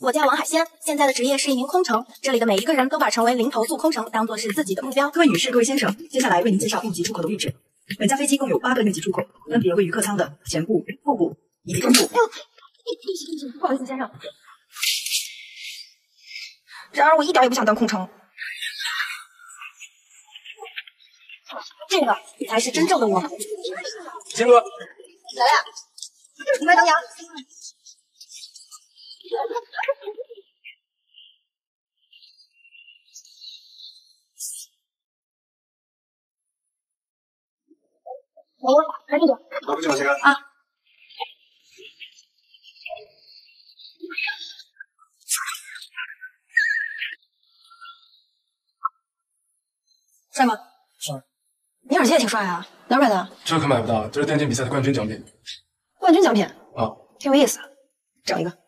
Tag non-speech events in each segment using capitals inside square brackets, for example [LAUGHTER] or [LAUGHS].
我叫王海鲜，现在的职业是一名空乘。这里的每一个人都把成为零投诉空乘当做是自己的目标。各位女士、各位先生，接下来为您介绍应急出口的位置。本架飞机共有八个应急出口，分别位于客舱的前部、后部以及中部。不好意思，先生。然而我一点也不想当空乘。这个才是真正的我。金哥，来了，你快等等。哦，来这个。拿回去吧，先生。啊。帅吗？帅。你耳机也挺帅啊，哪儿买的？这可买不到，这是电竞比赛的冠军奖品。冠军奖品？啊，挺有意思。整一个。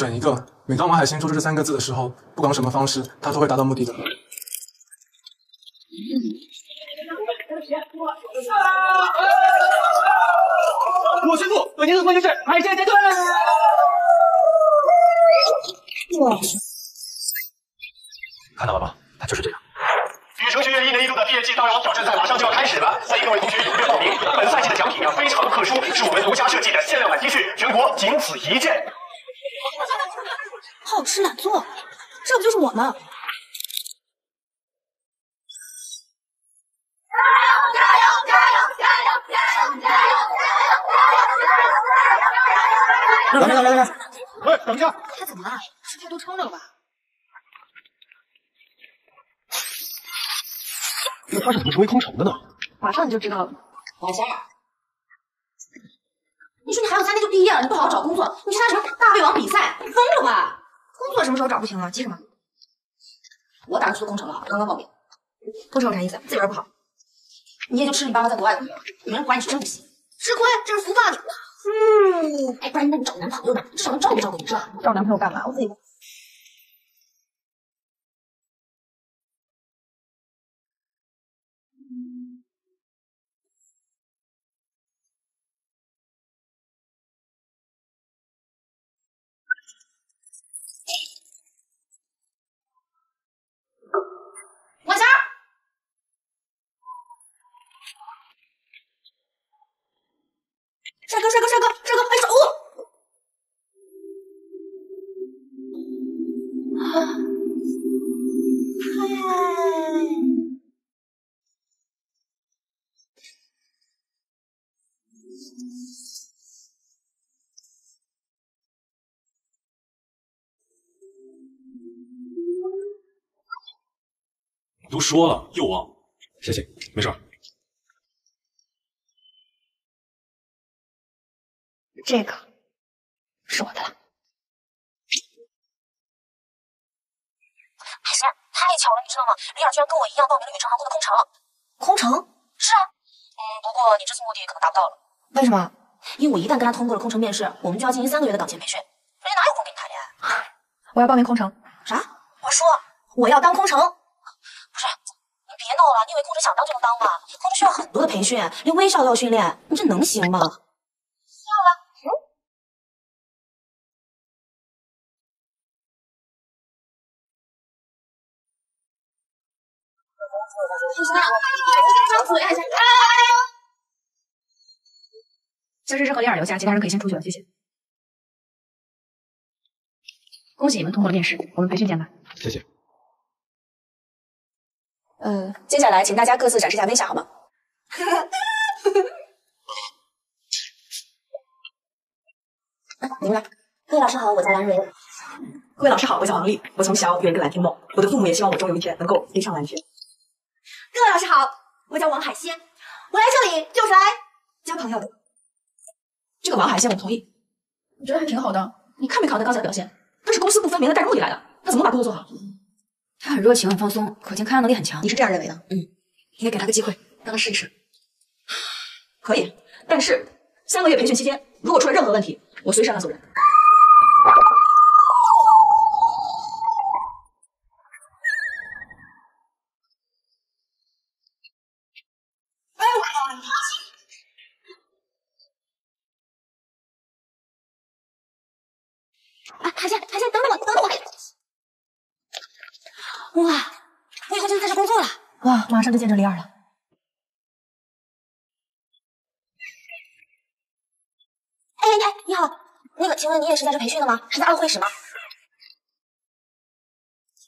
整一个。每当王海星说出这三个字的时候，不管什么方式，他都会达到目的的。我宣布，本届的冠军是海鲜战队。哇！看到了吧？他就是这样。与程学院一年一度的毕业季大王挑战赛马上就要开始了，欢迎各位同学踊跃报名。本赛季的奖品啊非常特殊，是我们独家设计的限量版 T 恤，全国仅此一件。好吃懒做，这不就是我吗？来来来来来，哎，等一下，他怎么了？是太多撑着了吧？那他是怎么成为空城的呢？马上你就知道了。王先生，你说你还有三天就毕业了，你不好好找工作，你参加什么大胃王比赛？你疯了吧？工作什么时候找不行了？急什么？我打算去做工程了，刚刚报名。工程有啥意思？自己玩不好。你也就吃你爸妈在国外的亏了，没人管你是真不行。吃亏，这是福报你。嗯，哎，不然那你找个男朋友呢？至少能照顾照顾你，是吧？找男朋友干嘛？我自己。都说了又忘，谢谢，没事儿。这个是我的了。海鲜，太巧了，你知道吗？李尔居然跟我一样报名了远程航空的空乘。空乘？是啊，嗯，不过你这次目的可能达不到了。为什么？因为我一旦跟他通过了空乘面试，我们就要进行三个月的岗前培训，人家哪有空跟你谈恋爱？我要报名空乘。啥？我说我要当空乘。不是，你别闹了，你以为空乘想当就能当吗？空乘需要很多的培训，连微笑都要训练，你这能行吗？笑了，嗯。肖诗诗和李尔留下，其他人可以先出去了，谢谢。恭喜你们通过了面试，我们培训见吧。谢谢。嗯，接下来请大家各自展示一下微笑，好吗？你们来。各位老师好，我叫蓝蕊。各位老师好，我叫王丽。我从小有一个蓝天梦，我的父母也希望我终有一天能够飞上蓝天。各位老师好，我叫王海鲜，我来这里就是来交朋友的。这个王海鲜我同意，我觉得还挺好的。你看没看到他刚才的表现？他是公私不分明的带着目的来的，他怎么把工作做好？他很热情，很放松，可见抗压能力很强。你是这样认为的？嗯，你得给他个机会，让他试一试。[SIGHS] 可以，但是三个月培训期间，如果出了任何问题，我随时让他走人。海鲜，海鲜，等等我，等等我。哇，我以后就能在这工作了。哇，马上就见着李二了。哎哎，你好，那个，请问你也是在这培训的吗？是在二会室吗？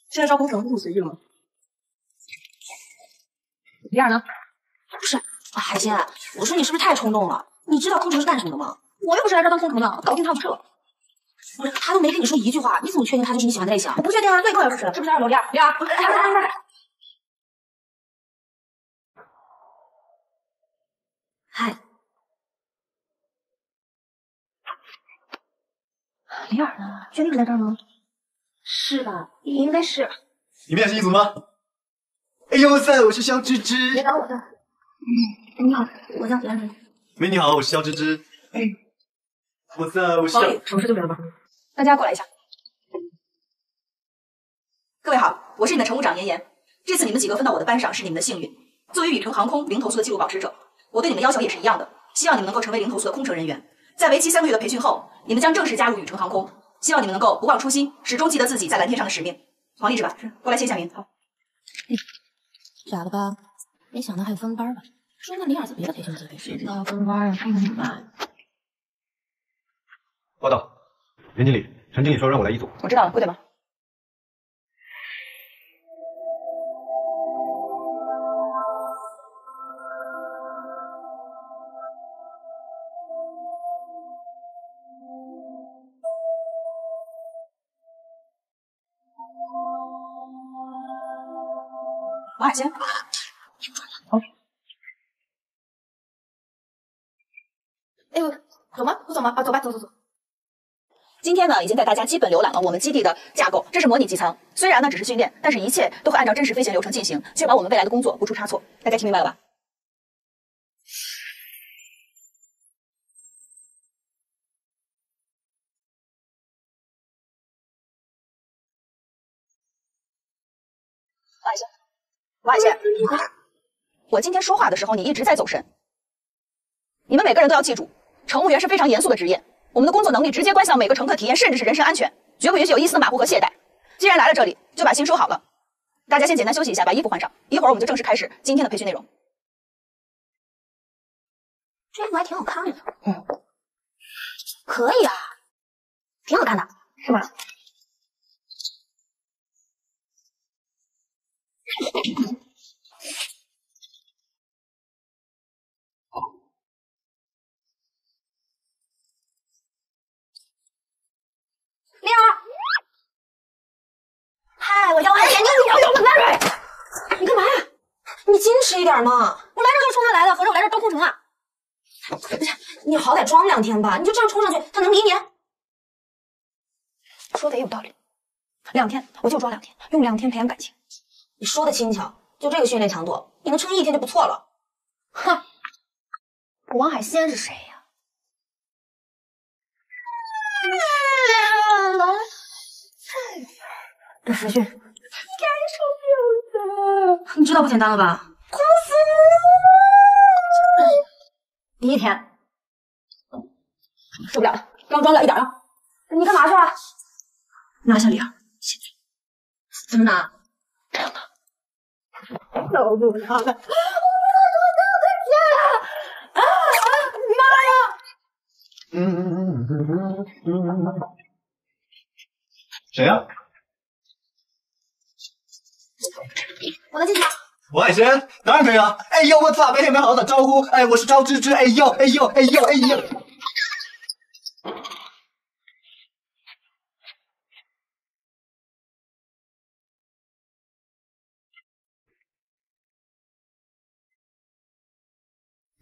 现在招空乘这么随意了吗？李二呢？不是，啊海鲜，我说你是不是太冲动了？你知道空乘是干什么的吗？我又不是来这儿当空乘的，搞定他不撤。不是，他都没跟你说一句话，你怎么确定他就是你喜欢的类型？我不确定啊，那你跟我要试试，是不是二楼李二？李尔，来来来来嗨，李尔呢？确定是在这儿吗？是吧？应该是。你们也是一组吗？哎呦塞，我是肖芝芝。别打我的。嗯，你好，我叫李安晨。美女好，我是肖芝芝。嗯，我在，我是王宇，什么事就这样吧。大家过来一下。各位好，我是你的乘务长妍妍。这次你们几个分到我的班上是你们的幸运。作为宇程航空零投诉的记录保持者，我对你们要求也是一样的，希望你们能够成为零投诉的空乘人员。在为期三个月的培训后，你们将正式加入宇程航空。希望你们能够不忘初心，始终记得自己在蓝天上的使命。黄丽是吧？是，过来签一下名。好。傻了吧？没想到还有分班吧？说那李尔在别的培训机培训，知道要分班呀？那怎么办？报道，袁经理，陈经理说让我来一组。我知道了，跪对吧？行，哎呦，走吗？不走吗？啊，走吧，走走走。今天呢，已经带大家基本浏览了我们基地的架构，这是模拟机舱。虽然呢只是训练，但是一切都会按照真实飞行流程进行，确保我们未来的工作不出差错。大家听明白了吧？王海鲜，我今天说话的时候，你一直在走神。你们每个人都要记住，乘务员是非常严肃的职业，我们的工作能力直接关系到每个乘客体验，甚至是人身安全，绝不允许有一丝的马虎和懈怠。既然来了这里，就把心收好了。大家先简单休息一下，把衣服换上，一会儿我们就正式开始今天的培训内容。这衣服还挺好看的。嗯，可以啊，挺好看的，是吧？丽儿，嗨，我叫海鲜，你你要我在这儿，你干嘛呀？你矜持一点嘛！我来这就是冲他来的，合着我来这当空城啊？不是，你好歹装两天吧，你就这样冲上去，他能理你？说的也有道理，两天我就装两天，用两天培养感情。你说的轻巧，就这个训练强度，你能撑一天就不错了。哼，王海鲜是谁呀？[LAUGHS] 这实训，你知道不简单了吧？[LAUGHS] 第一天受不了了，刚装了一点啊！你干嘛去了？拿下李儿，现在怎么拿？这样的，受不了了！谁呀、我能进去吗？王海鲜，当然可以了。哎呦，我操，白天没好好打招呼。哎，我是赵芝芝。哎呦，哎呦，哎呦，哎呦。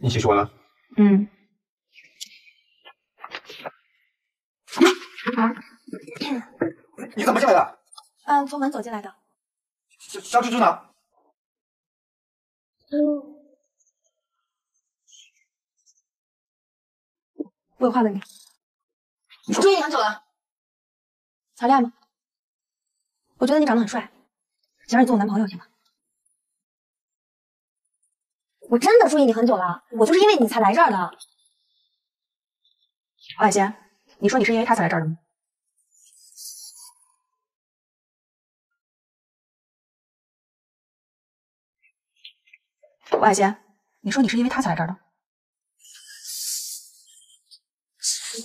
你洗漱完了？嗯，你怎么进来的？嗯，从门走进来的。肖肖芝芝呢？我有话问你，我追你很久了，谈恋爱吗？我觉得你长得很帅，想让你做我男朋友，行吗？我真的注意你很久了，我就是因为你才来这儿的。王海仙，你说你是因为他才来这儿的吗？王海仙，你说你是因为他才来这儿的？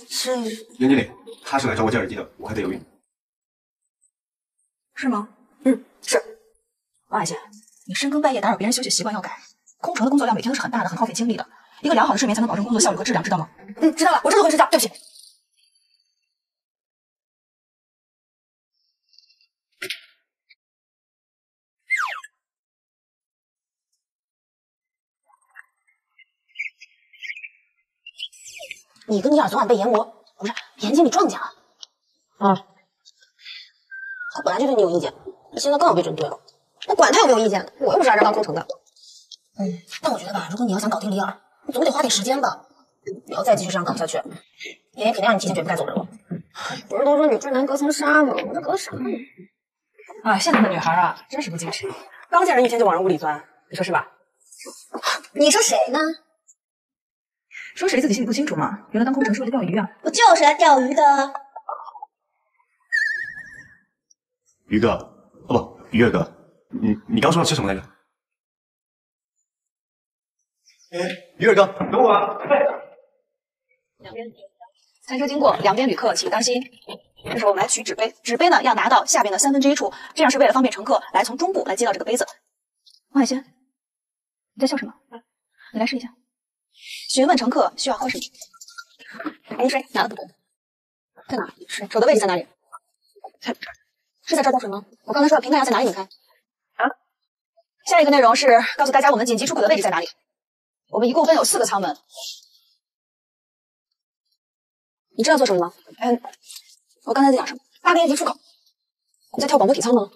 这袁经理，他是来找我借耳机的，我还得留用。是吗？嗯，是。王海仙，你深更半夜打扰别人休息，习惯要改。空乘的工作量每天都是很大的，很耗费精力的。一个良好的睡眠才能保证工作效率和质量，知道吗？嗯，知道了，我这就回睡觉。对不起。你跟尼尔昨晚被阎魔不是严经理撞见了。啊。他本来就对你有意见，现在更要被针对了。我管他有没有意见，我又不是来这当空乘的。嗯，但我觉得吧，如果你要想搞定李尔，你总得花点时间吧。不要再继续这样搞下去，爷爷肯定让你提前决定带走人了。不是都说女追男隔层纱吗？我这隔啥？哎，现在的女孩啊，真是不矜持，刚见人一天就往人屋里钻，你说是吧？你说谁呢？说谁自己心里不清楚吗？原来当空乘是为了钓鱼啊！我就是来钓鱼的。于哥，哦不，于二哥，你你刚说要吃什么来着？哎，于二哥，等我啊！两边餐车经过，两边旅客请当心。这时候我们来取纸杯，纸杯呢要拿到下边的三分之一处，这样是为了方便乘客来从中部来接到这个杯子。王海鲜，你在笑什么？你来试一下。询问乘客需要喝什么？饮水拿了不对。在哪？水手的位置在哪里？在这儿。是在这儿倒水吗？我刚才说的瓶盖要在哪里拧开？啊？下一个内容是告诉大家我们紧急出口的位置在哪里。我们一共分有四个舱门。你知道做什么吗？嗯，我刚才在讲什么？八个应急出口。你在跳广播体操吗？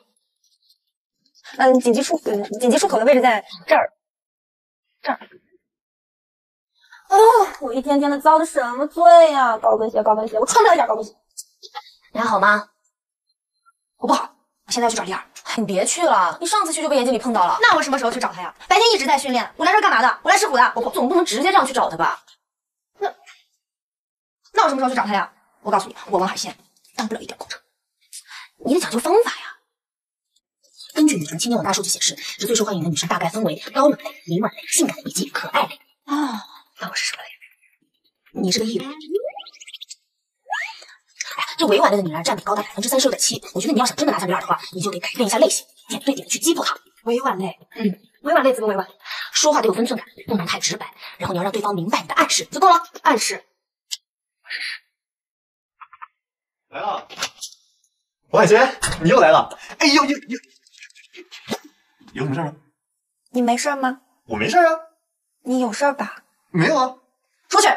嗯，紧急出嗯紧急出口的位置在这儿，这儿。哦，我一天天的遭的什么罪呀？高跟鞋，高跟鞋，我穿不了一点高跟鞋。你还好吗？我不好，我现在要去找丽儿。你别去了，你上次去就被严经理碰到了。那我什么时候去找他呀？白天一直在训练，我来这干嘛的？我来吃苦的。我总不能直接这样去找他吧？那那我什么时候去找他呀？我告诉你，我王海鲜当不了一点工程。你得讲究方法呀。根据女神青年网大数据显示，这最受欢迎的女生大概分为高冷类、敏婉类、性感以及可爱类。哦，那我是什么类？你是个异类。这委婉类的女人占比高达百分之三十六点七。我觉得你要想真的拿下李尔的话，你就得改变一下类型，点对点的去击破她。委婉类，嗯，委婉类怎么委婉？说话得有分寸感，不能太直白。然后你要让对方明白你的暗示就够了。暗示。来了，王海贤，你又来了。哎呦呦呦，有什么事吗？你没事吗？我没事啊。你有事吧？没有啊。出去。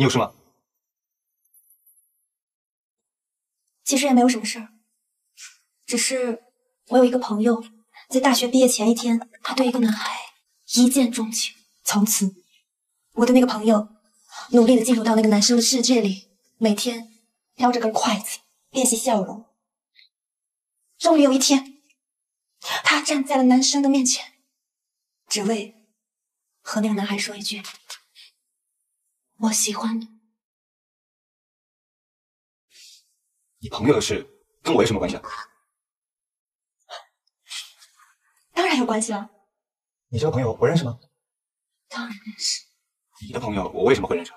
你有事吗？其实也没有什么事儿，只是我有一个朋友，在大学毕业前一天，他对一个男孩一见钟情。从此，我的那个朋友努力的进入到那个男生的世界里，每天叼着根筷子练习笑容。终于有一天，他站在了男生的面前，只为和那个男孩说一句。我喜欢你。你朋友的事跟我有什么关系啊？当然有关系了。你这个朋友我认识吗？当然认识。你的朋友我为什么会认识？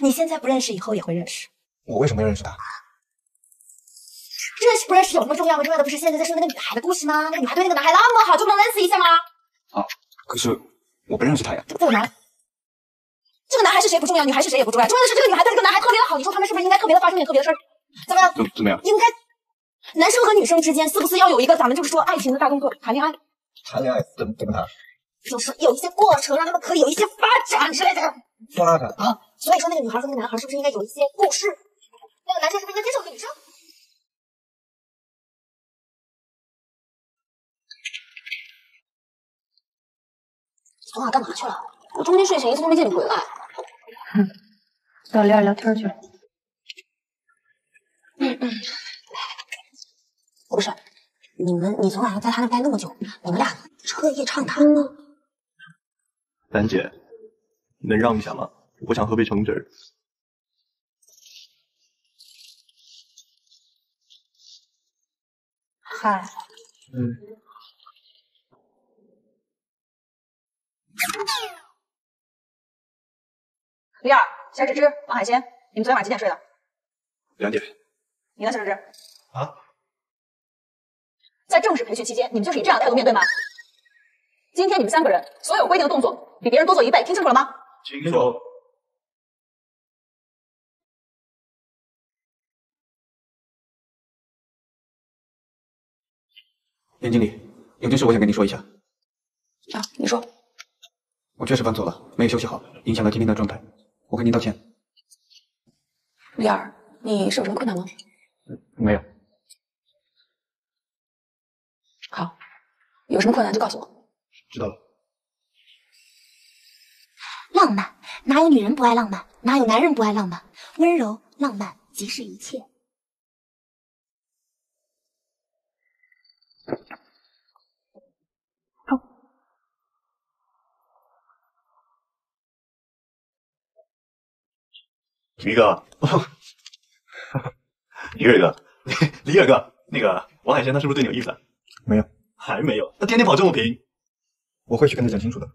你现在不认识，以后也会认识。我为什么要认识他？认识不认识有什么重要吗？重要的不是现在在说那个女孩的故事吗？那个女孩对那个男孩那么好，就不能认识一下吗？啊，可是我不认识他呀。这个男。这个男孩是谁不重要，女孩是谁也不重要，重要的是这个女孩对这个男孩特别的好。你说他们是不是应该特别的发生点特别的事儿？怎么样？怎怎么样？应该，男生和女生之间是不是要有一个咱们就是说爱情的大动作，谈恋爱？谈恋爱怎么怎么谈？就是有一些过程，让他们可以有一些发展之类的。发展啊！所以说那个女孩和那个男孩是不是应该有一些故事？那个男生是不是应该接受这个女生？昨晚干嘛去了？我中间睡醒一次都没见你回来。嗯，找李尔聊天去了。嗯嗯，不是，你们你昨晚上在他那待那么久，你们俩彻夜畅谈吗？丹姐，能让一下吗？我想喝杯橙汁。嗨，嗯，李二、夏芝芝、王海鲜，你们昨天晚上几点睡的？两点。你呢，夏芝芝？啊？在正式培训期间，你们就是以这样的态度面对吗？今天你们三个人所有规定的动作比别人多做一倍，听清楚了吗？清楚。严经理，有件事我想跟你说一下。啊，你说。我确实犯错了，没有休息好，影响了今天的状态，我跟您道歉。丽儿，你是有什么困难吗？没有。好，有什么困难就告诉我。知道了。浪漫，哪有女人不爱浪漫？哪有男人不爱浪漫？温柔、浪漫即是一切。体育哥，李二哥，李二哥，那个王海鲜他是不是对你有意思？没有，还没有。他天天跑这么频，我会去跟他讲清楚的。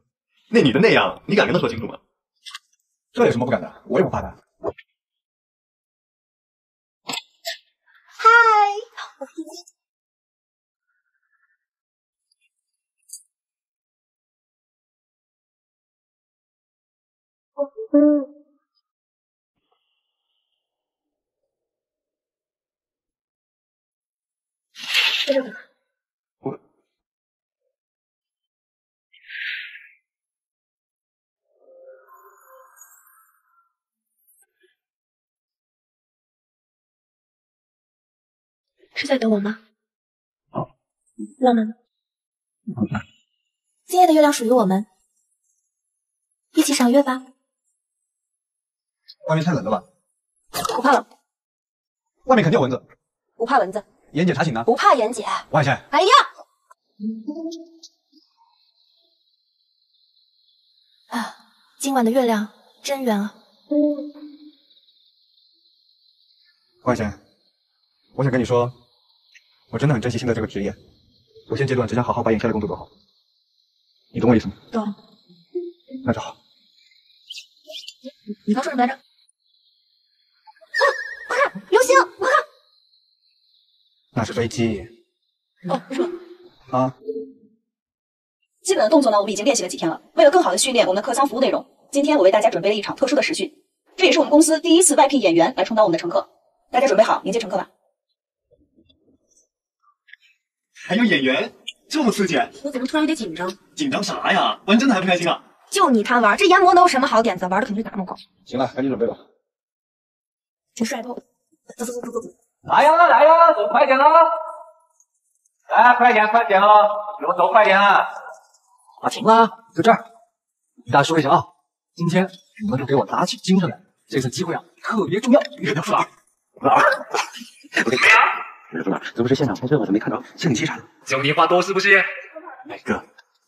那女的那样，你敢跟他说清楚吗？这有什么不敢的？我也不怕他。嗨，我嗯。我是在等我吗？哦，浪漫吗？今夜的月亮属于我们，一起赏月吧。外面太冷了吧？不怕冷。外面肯定有蚊子。不怕蚊子。严姐查寝呢？不怕严姐。王海鲜。哎呀！啊，今晚的月亮真圆啊！王海鲜，我想跟你说，我真的很珍惜现在这个职业。我现阶段只想好好把眼下的工作做好。你懂我意思吗？懂。那就好。你刚说什么来着？啊！快看，流星！快看！那是飞机。哦，是吗？啊。基本的动作呢，我们已经练习了几天了。为了更好的训练我们的客舱服务内容，今天我为大家准备了一场特殊的实训，这也是我们公司第一次外聘演员来充当我们的乘客。大家准备好迎接乘客吧。还有演员，这么刺激？我怎么突然有点紧张？紧张啥呀？玩真的还不开心啊？就你贪玩，这研磨能有什么好点子？玩的肯定是打广告。行了，赶紧准备吧。挺帅的。走走走走走走。来呀来呀，走快点啦！来，快点快点哦，给我走快点啊！啊，停啦，就这儿。跟大家说一下啊，今天你们都给我打起精神来，这次机会啊特别重要。月亮树哪？哪儿？不对，月亮树哪？这不是现场拍摄吗？怎么没看着摄影器啥的？就你话多是不是？磊哥，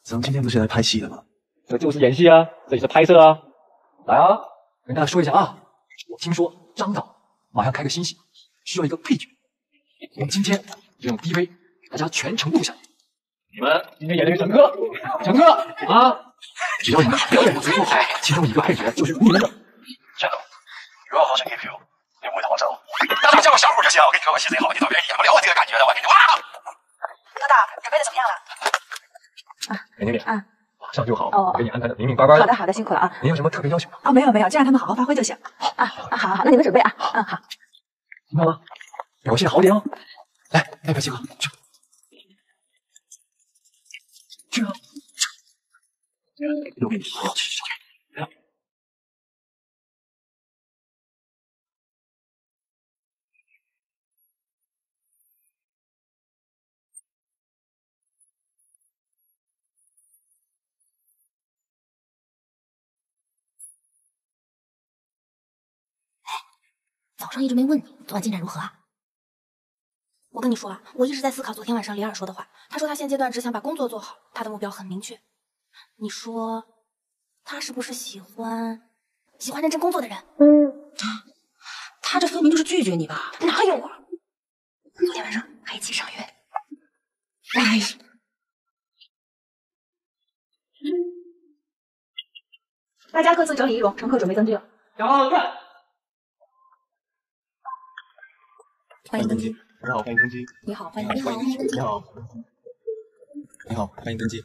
咱们今天不是来拍戏的吗？这就是演戏啊，这里是拍摄啊。来啊，跟大家说一下啊，我听说张导马上开个新戏，需要一个配角。我们今天就用 DV，大家全程录下来。你们今天演的是乘客，乘客啊！只要你们表演的足够好，其中一个配角就是你们的。夏总，如果好想 you，你不会当我走。大家叫我小虎就行。我跟你说，我戏贼好，你导演演不了我这个感觉的，我跟你哇！哥大准备的怎么样了？啊，美经理，啊，马上就好，哦我给你安排的明明白白的。好的好的，辛苦了啊。您有什么特别要求吗？哦，没有没有，就让他们好好发挥就行。啊啊，好好好，那你们准备啊。嗯，好。明白吗，表现好点哦。来，代表集合，去。去啊！留给你好好去去早上一直没问你，昨晚进展如何啊？我跟你说啊，我一直在思考昨天晚上李尔说的话。他说他现阶段只想把工作做好，他的目标很明确。你说他是不是喜欢喜欢认真工作的人。嗯，他这分明就是拒绝你吧？哪有啊？昨天晚上还一起赏月。哎呀，大家各自整理仪容，乘客准备登机了。然后转。欢迎登机。你好，欢迎登机。你好，欢迎你好，欢迎登机。你好，你好，欢迎登机。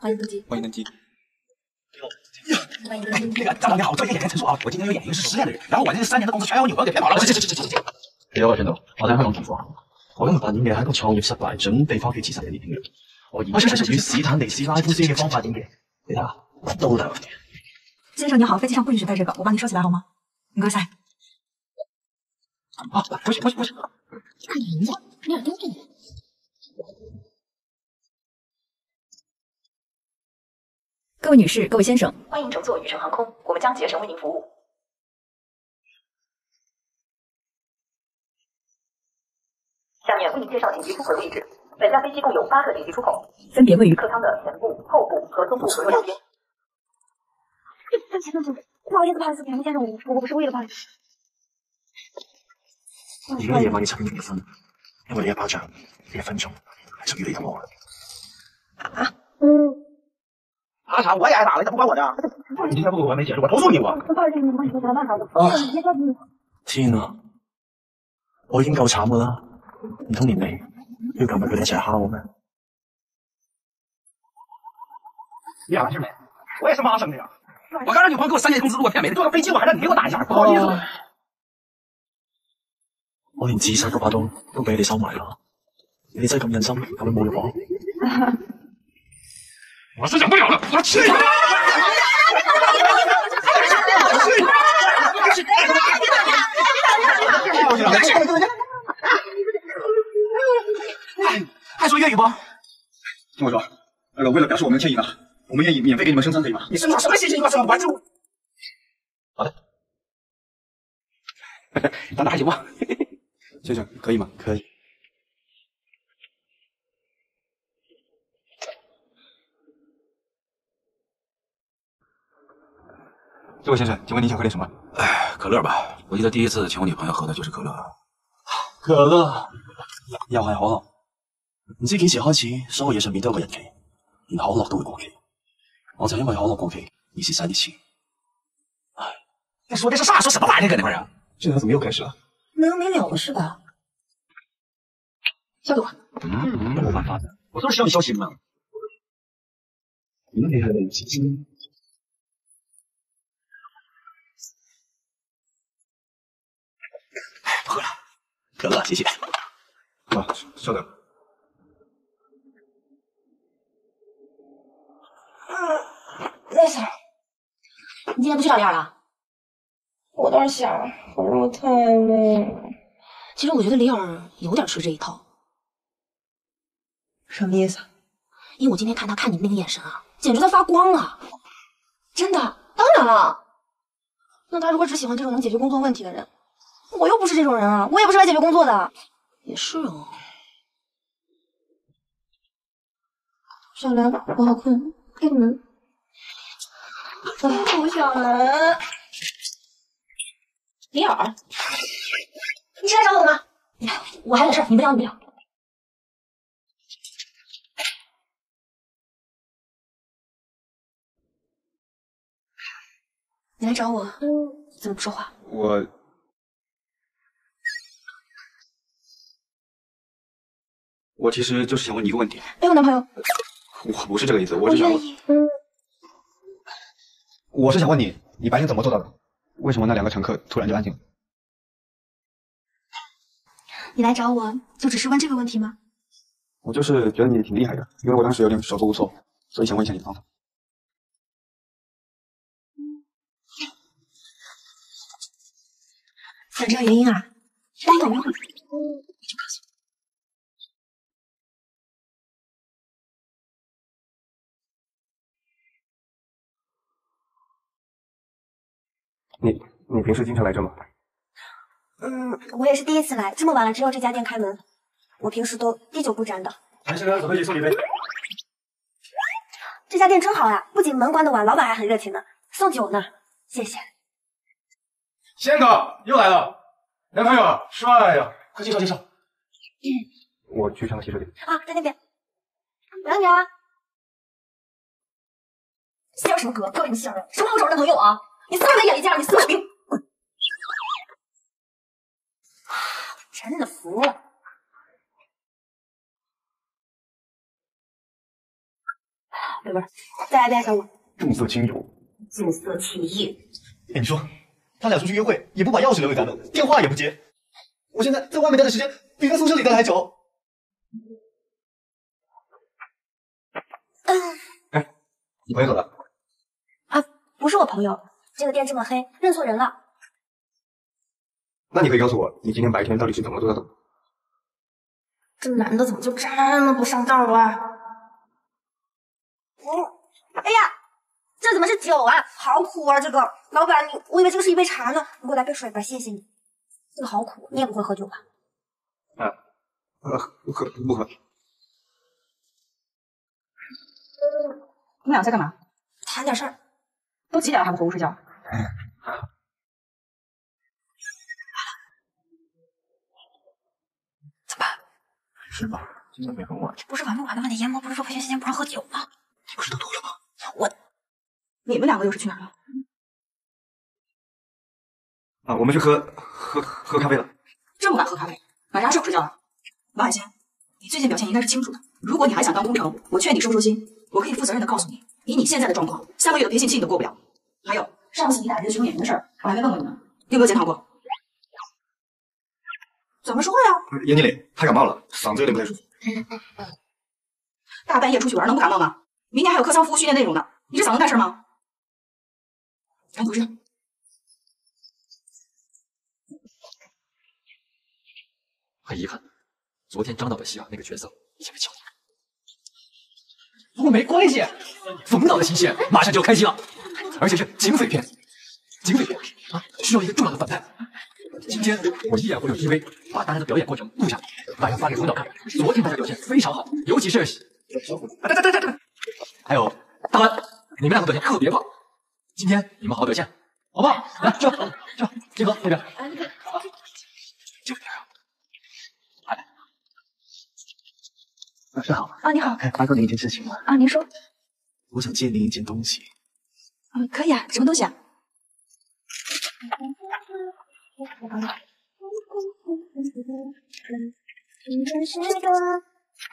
欢迎登机。欢迎登机。欢迎登机。那个张总你好，我做一个演员陈述啊，我今天有演一个是失恋的人，然后我这三年的工资全由你我给骗跑了，这这这这这这。幾多位聽到？我睇香港情況。我今日扮演嘅係一個創業失敗、準備翻屋企自殺嘅年輕人。我以屬於史坦尼斯拉夫斯嘅方法演嘅，你睇下，都大問題。先生你好，飞机上不允许带这个，我帮你收起來好嗎？唔該晒。啊，不是不是不是！看人家，你俩盯着你。各位女士、各位先生，欢迎乘坐宇辰航空，我们将竭诚为您服务。下面为您介绍紧急出口的位置。本架飞机共有八个紧急出口，分别位于客舱的前部、后部和中部左右两边。对不起，对不起，不好意思，不好意思，杨先生，我我不是故意的，不好意思。而家夜晚要七點零一分，因為你一巴掌，呢一分鐘係屬於你同我嘅。啊？嗯。阿查，我也挨打了，咋不管我呢。你今天不给我完美解释，我投诉你我。天啊！我已經夠慘噶啦，唔通連你要琴日佢哋一齊蝦我咩？你俩完事没？我也是妈生的呀。我刚让女朋友给我三年工资，如果骗没了，坐个飞机我还让你给我打一下，不好意思。我連自殺嗰把刀都俾你收埋啦，你真係咁忍心咁樣侮辱我？我是忍不了了，我去！还说粤语不？听我说，那个为了表示我们的歉意呢，我们愿意免费给你们升餐，可以吗？你是说什么心情？你把什么玩住？好的。[LAUGHS] 打打还行吧？先生，可以吗？可以。这位先生，请问您想喝点什么？哎，可乐吧。我记得第一次请我女朋友喝的就是可乐。可乐又係可樂，唔知幾時開始，所有嘢上面都有個日期，連可樂都會過期。我就因為可樂過期而蝕晒啲錢。唉，你说的是啥？说什么玩意兒？搁那塊兒？這怎么又开始了？没完没了了是吧？消毒。嗯，冇辦法的，我都是需要你消心嘛。你係你自己。不喝了，可乐，谢谢。啊，稍等。累死了。你今天不去找李尔了？我倒是想，可是我太累了。其实我觉得李尔有点吃这一套。什么意思？因为我今天看他看你那个眼神啊，简直在发光啊！真的。当然了。那他如果只喜欢这种能解决工作问题的人，我又不是这种人啊，我也不是来解决工作的。也是哦。小兰，我好困，开个门。顾小兰，李尔，你是来找我的吗？我还有事，你不聊你不聊。你来找我，怎么不说话？我我其实就是想问你一个问题。没有男朋友。我不是这个意思，我是想问，我是想问你，你白天怎么做到的？为什么那两个乘客突然就安静了？你来找我就只是问这个问题吗？我就是觉得你挺厉害的，因为我当时有点手足无措，所以想问一下你的方法。想知道原因啊就告诉我。你你平时经常来这吗？嗯，我也是第一次来，这么晚了只有这家店开门。我平时都滴酒不沾的。韩先生，准备起送一杯。这家店真好呀，不仅门关得晚，老板还很热情呢，送酒呢。谢谢。仙哥又来了，男朋友啊，帅呀！快介绍介绍。嗯我去上个洗手间。啊，在那边。我等你啊。姓什么哥？哥什么姓啊？什么好找男朋友啊？你死没眼力见了，你死个病！滚！真的服了。贝贝，再来杯小五。重色轻友。重色轻义。哎，你说，他俩出去约会也不把钥匙留给咱们，电话也不接。我现在在外面待的时间比在宿舍里待的还久。哎，你朋友走了？啊，不是我朋友。这个店这么黑，认错人了。那你可以告诉我，你今天白天到底是怎么做到的？这男的怎么就这么不上道啊？嗯，哎呀，这怎么是酒啊？好苦啊！这个老板，你我以为这个是一杯茶呢。你给我来杯水吧，谢谢你。这个好苦，你也不会喝酒吧？啊，呃，不喝不喝。你们俩在干嘛？谈点事儿。都几点了还不回屋睡觉？怎么办？是吧？今天没很晚。不是晚不晚的问题，严博不是说培训期间不让喝酒吗？你不是都吐了吗？我，你们两个又是去哪儿了？啊，我们去喝喝喝咖啡了。这么晚喝咖啡，晚上睡不睡觉了？王海贤，你最近表现应该是清楚的。如果你还想当工程，我劝你收收心。我可以负责任的告诉你，以你现在的状况，下个月的培训期你都过不了。还有上次你打人的群众演员的事儿，我还没问过你呢，你有没有检讨过？怎么说话呀？严经理，他感冒了，嗓子有点不太舒服。大半夜出去玩能不感冒吗？明天还有客舱服务训练内容呢，你这嗓子干事吗？赶紧回去。很遗憾，昨天张导的戏啊，那个角色已经被敲定了。不过没关系，冯导的新戏马上就要开机了，而且是警匪片。警匪片啊，需要一个重要的反派。今天我依然会用 DV 把大家的表演过程录下来，晚上发给冯导看。昨天大家表现非常好，尤其是小虎。等等等等，还有大安，你们两个表现特别棒。今天你们好好表现，好不好？来，去吧，去吧，金河那边。这边。晚上好。啊，你好。哎，麻烦您一件事情。吗？啊，您说。我想借您一件东西。嗯，可以啊，什么东西啊？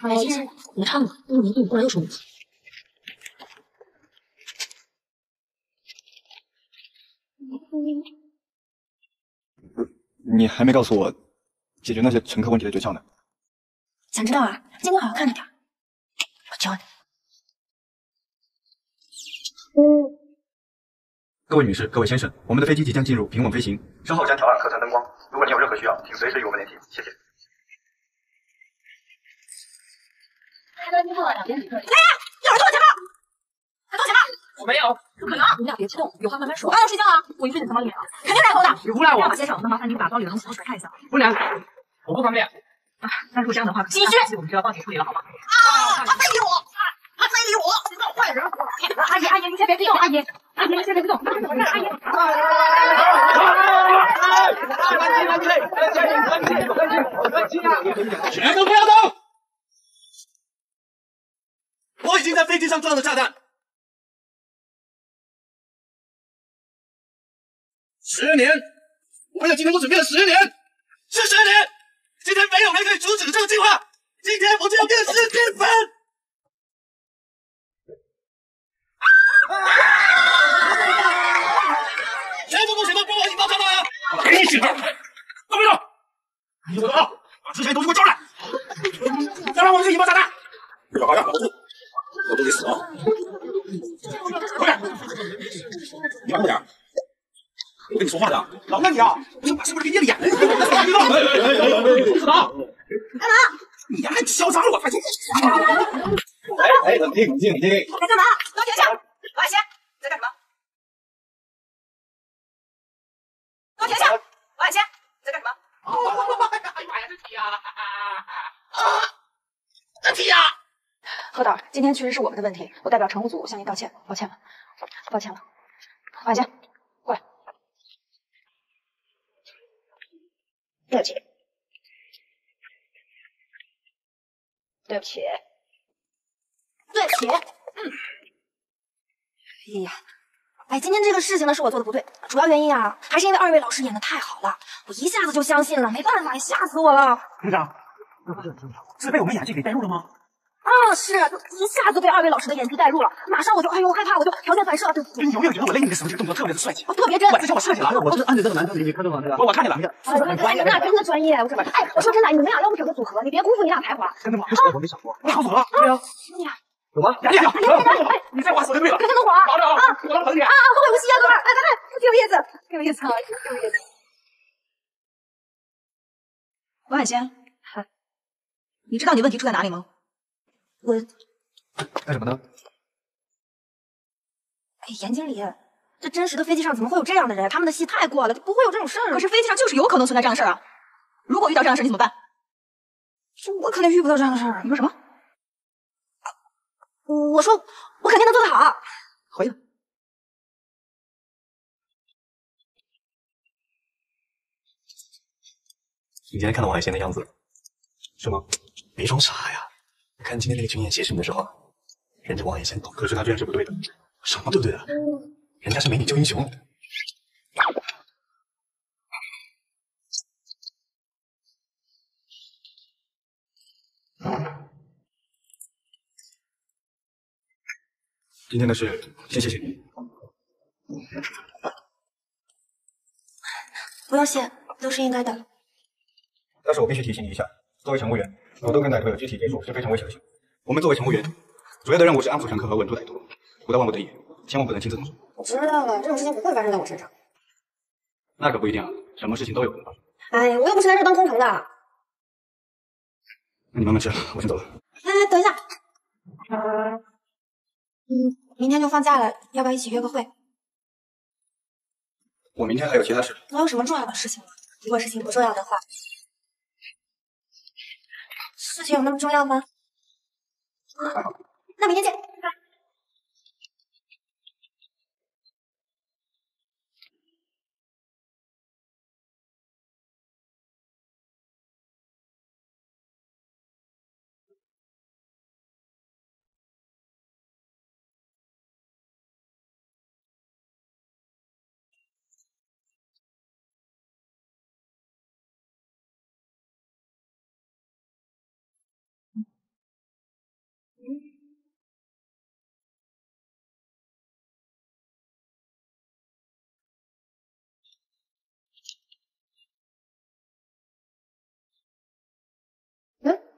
哎，先生，你们唱吧，那么年度过来又出问题。你还没告诉我解决那些乘客问题的。诀窍呢。想知道啊？今天好好看着点。我教你。各位女士、各位先生，我们的飞机即将进入平稳飞行，稍后将调暗客舱灯光。如果你有任何需要，请随时与我们联系，谢谢。开灯之后两边旅客。来呀！有人偷我钱包！还偷钱包？我没有，不可能！你们俩别激动，有话慢慢说。我要睡觉啊！我一睡在钱包里面啊，肯定是偷的。你诬赖我！马先生，那麻烦您把包里的东西掏出来看一下。不能，我不方便。啊，那如果这样的话，继续，我们就要报警处理了，好吗？啊！他非礼我！他非礼我！你个坏人！阿姨，阿姨，你先别激动，阿姨，阿姨，你先别激动，阿姨。全都不要动！我已经在飞机上装了炸弹。十年，为了今天我准备了十年，是十年。今天没有人可以阻止这个计划，今天我就要变世界粉！全部不行动，帮我引爆炸弹！我给你几个，动没动？你给我走，把之前的东西给我招来，要不然我就引爆炸弹！小孩呀，保住，我都得死啊！快点，你慢点。我跟你说话呢，老子你啊，我想把是不是给你脸了？别动！子导，干嘛？你呀还嚣张了我？快走！哎哎，冷静冷静冷静！在干嘛？都停下！王海贤，在干什么？都停下！王海贤，在干什么？哎呀妈呀，这题呀！啊，这题呀！何导，今天确实是我们的问题，我代表乘务组向您道歉，抱歉了，抱歉了。王海贤，过来。对不起，对不起，对不起。嗯。哎呀，哎，今天这个事情呢是我做的不对，主要原因啊还是因为二位老师演的太好了，我一下子就相信了，没办法，吓死我了。队长，是被我们演技给带入了吗？啊，是，一下子被二位老师的演技带入了，马上我就哎呦害怕，我就条件反射。对，你有没有觉得我勒你的时候这个动作特别的帅气？我特别真，我之前我设计了，我就是按着这个男生，你看到吗？那个，我我看见了，哎，你俩真的专业，我说哎，我说真的，你们俩要不整个组合，你别辜负你俩才华。真的吗？我没想过，我想好了。对啊，你俩有吗？雅丽，哎，你这话说的对了，别看能火啊！好的啊，我来捧你啊啊！后会无期啊，哥们儿！来来来，挺有意思，挺有意思啊，挺有意思。王海仙，你知道你问题出在哪里吗？我。干什么呢？哎，严经理，这真实的飞机上怎么会有这样的人？他们的戏太过了，就不会有这种事儿。可是飞机上就是有可能存在这样的事儿啊！如果遇到这样的事，你怎么办？我肯定遇不到这样的事儿。你说什么？我说我肯定能做得好。回吧。你今天看到王海鲜的样子，是吗？别装傻呀！看今天那个群演写什么的时候。人家王眼先懂，可是他居然是不对的。什么对不对的？人家是美女救英雄。今天的事，先谢谢你。不用谢，都是应该的。但是我必须提醒你一下，作为乘务员，主动跟歹徒有肢体接触是非常危险的行为。我们作为乘务员。主要的任务是安抚乘客和稳住歹徒，不到万不得已，千万不能亲自动手。我知道了，这种事情不会发生在我身上。那可不一定啊，什么事情都有可能发生。哎，我又不是来这当空乘的。那你慢慢吃，我先走了。哎，等一下。嗯，明天就放假了，要不要一起约个会？我明天还有其他事。能有什么重要的事情吗？如果事情不重要的话，事情有那么重要吗？那明天见，拜拜。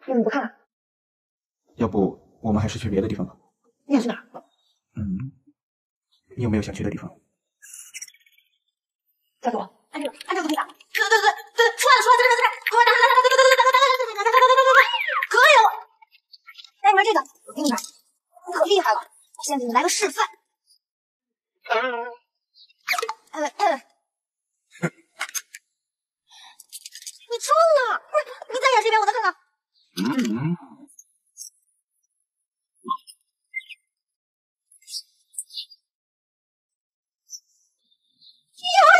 你怎么不看了？要不我们还是去别的地方吧。你想去哪？嗯，你有没有想去的地方？交给我，按这个，按这个可以打。对对对对对，出来了出来了，这边这边，快打打打打打打打打打打打打打打，可以了。来，你玩这个，我给你玩，你可厉害了，我现在给你们来个示范。嗯嗯。你中了，不是？你再演这边，我再看看。嗯，呀，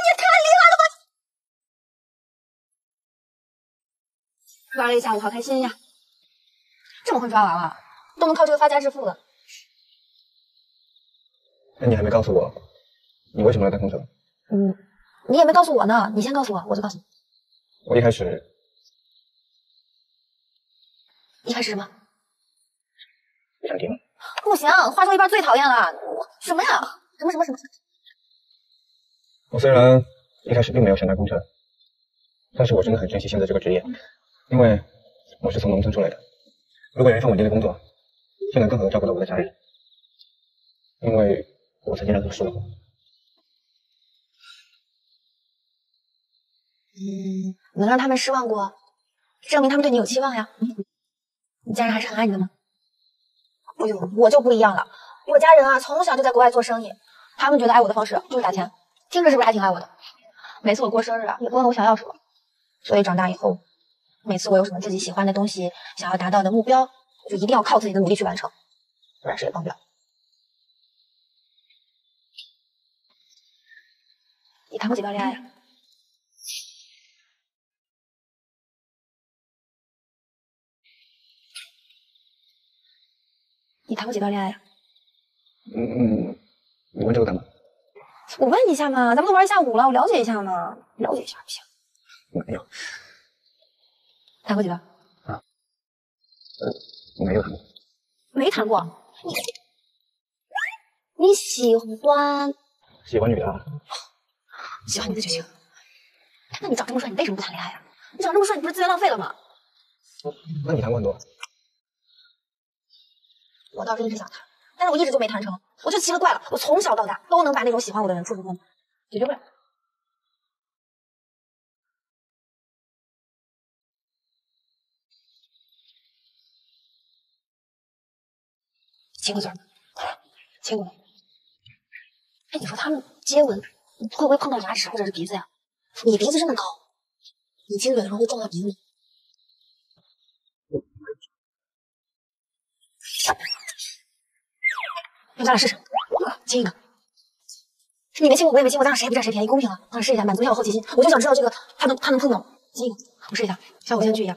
也太厉害了吧！抓了一下午，好开心呀！这么会抓娃娃，都能靠这个发家致富了。那你还没告诉我，你为什么要带空乘？嗯，你也没告诉我呢，你先告诉我，我就告诉你。我一开始。一开始什么？不想听。不行，话说一半最讨厌了。什么呀？什么什么什么？我虽然一开始并没有想当工程，但是我真的很珍惜现在这个职业，因为我是从农村出来的。如果有一份稳定的工作，就能更好的照顾到我的家人。因为我曾经让他们失望过。嗯，能让他们失望过，证明他们对你有期望呀。你家人还是很爱你的吗？不用，我就不一样了。我家人啊，从小就在国外做生意，他们觉得爱我的方式就是打钱，听着是不是还挺爱我的？每次我过生日啊，也不问我想要什么。所以长大以后，每次我有什么自己喜欢的东西，想要达到的目标，我就一定要靠自己的努力去完成，不然谁也帮不了。你谈过几段恋爱呀？你谈过几段恋爱呀？嗯嗯，你问这个干嘛？我问一下嘛，咱们都玩一下午了，我了解一下嘛，了解一下不行？没有，谈过几段？啊呃，没有谈过。没谈过。你你喜欢喜欢女的啊？喜欢你的就行。那你长这么帅，你为什么不谈恋爱啊？你长这么帅，你不是资源浪费了吗？那你谈过很多？我倒是一直想谈，但是我一直就没谈成。我就奇了怪了，我从小到大都能把那种喜欢我的人处处碰，解决不了。亲过嘴吗？[SNIFFS] 亲过。哎，你说他们接吻会不会碰到牙齿或者是鼻子呀？你鼻子这么高，你亲嘴的时候会撞到鼻子吗？那咱俩试试，亲一个。你没亲过，我也没亲过，咱俩谁也不占谁便宜，公平啊！咱俩试一下，满足一下我好奇心。我就想知道这个他能他能碰到吗？亲一个，我试一下，像偶像剧一样。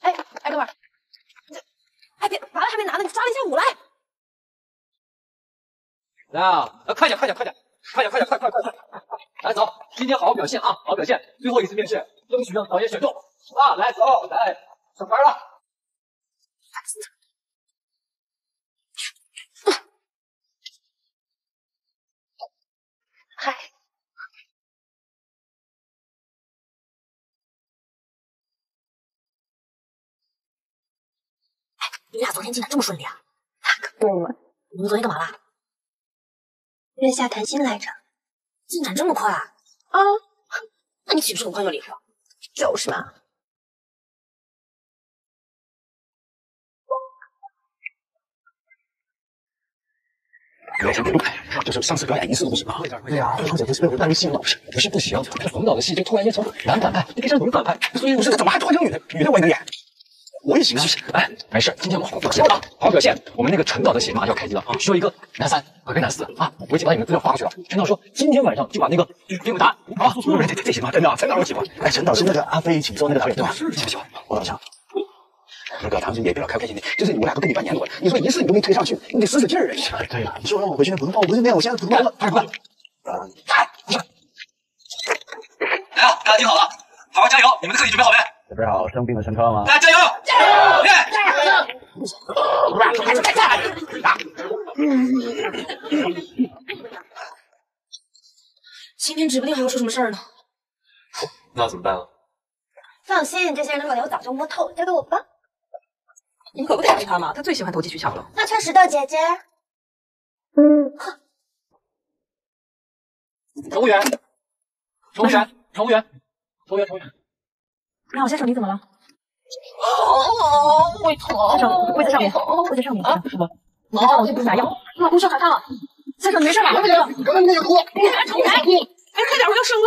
哎哎，哥们儿，你这哎别完了还没拿呢，你抓了一下舞来。来啊，呃快点快点快点，快点快点快快快快！来走，今天好好表现啊，好好表现，最后一次面试，争取让导演选中啊！来走，来上班了。嗨，你俩昨天进展这么顺利啊？那可不嘛！你们昨天干嘛啦？月下谈心来着，进展这么快啊？啊？[LAUGHS] 那你岂不是很快就离了？就是嘛。表情不对，就是上次表演一次都不行啊！对呀，而且不是被我带入戏了，不是不是不行，是冯导的戏就突然间从男反派，你可以上女反派，所以我是怎么还突然成女的？女的我也能演，我也行啊！哎，没事，今天我好好表现啊，好好表现。我们那个陈导的戏马上要开机了啊，需要一个男三和个男四啊，我已经把你们资料发过去了。陈导说今天晚上就把那个给我答案啊，这这这行吗？真的，陈导我喜欢。哎，陈导是那个《阿飞请做》那个导演对吧？喜不喜欢？我倒想。那个唐人也别老开不开心的，就是我俩都跟你半年多了，你说一次你都没推上去，你得使使劲儿啊！对呀，你说让我回去那普通话，我不是那样，我现在普通话了，快快，呃，来，来啊，大家听好了，好好加油！你们的课题准备好没？准备好生病的陈川吗？大家加油！加油！加油今天指不定还要出什么事儿呢。那怎么办啊？放心，这些人的弱点我早就摸透了，交给我吧。你可不得让他嘛，他最喜欢投机取巧了。那确实的，姐姐。嗯，哼。乘务员，乘务员，乘务员，乘务员，乘务员。那我先生，你怎么了？哦，胃疼。先生，跪在上面，跪在上面。啊？什么？先生，我去给你拿药。你老公烧烤烫了。先生，你没事吧？刚才你有哭。乘务员，哎，快点，我要生了。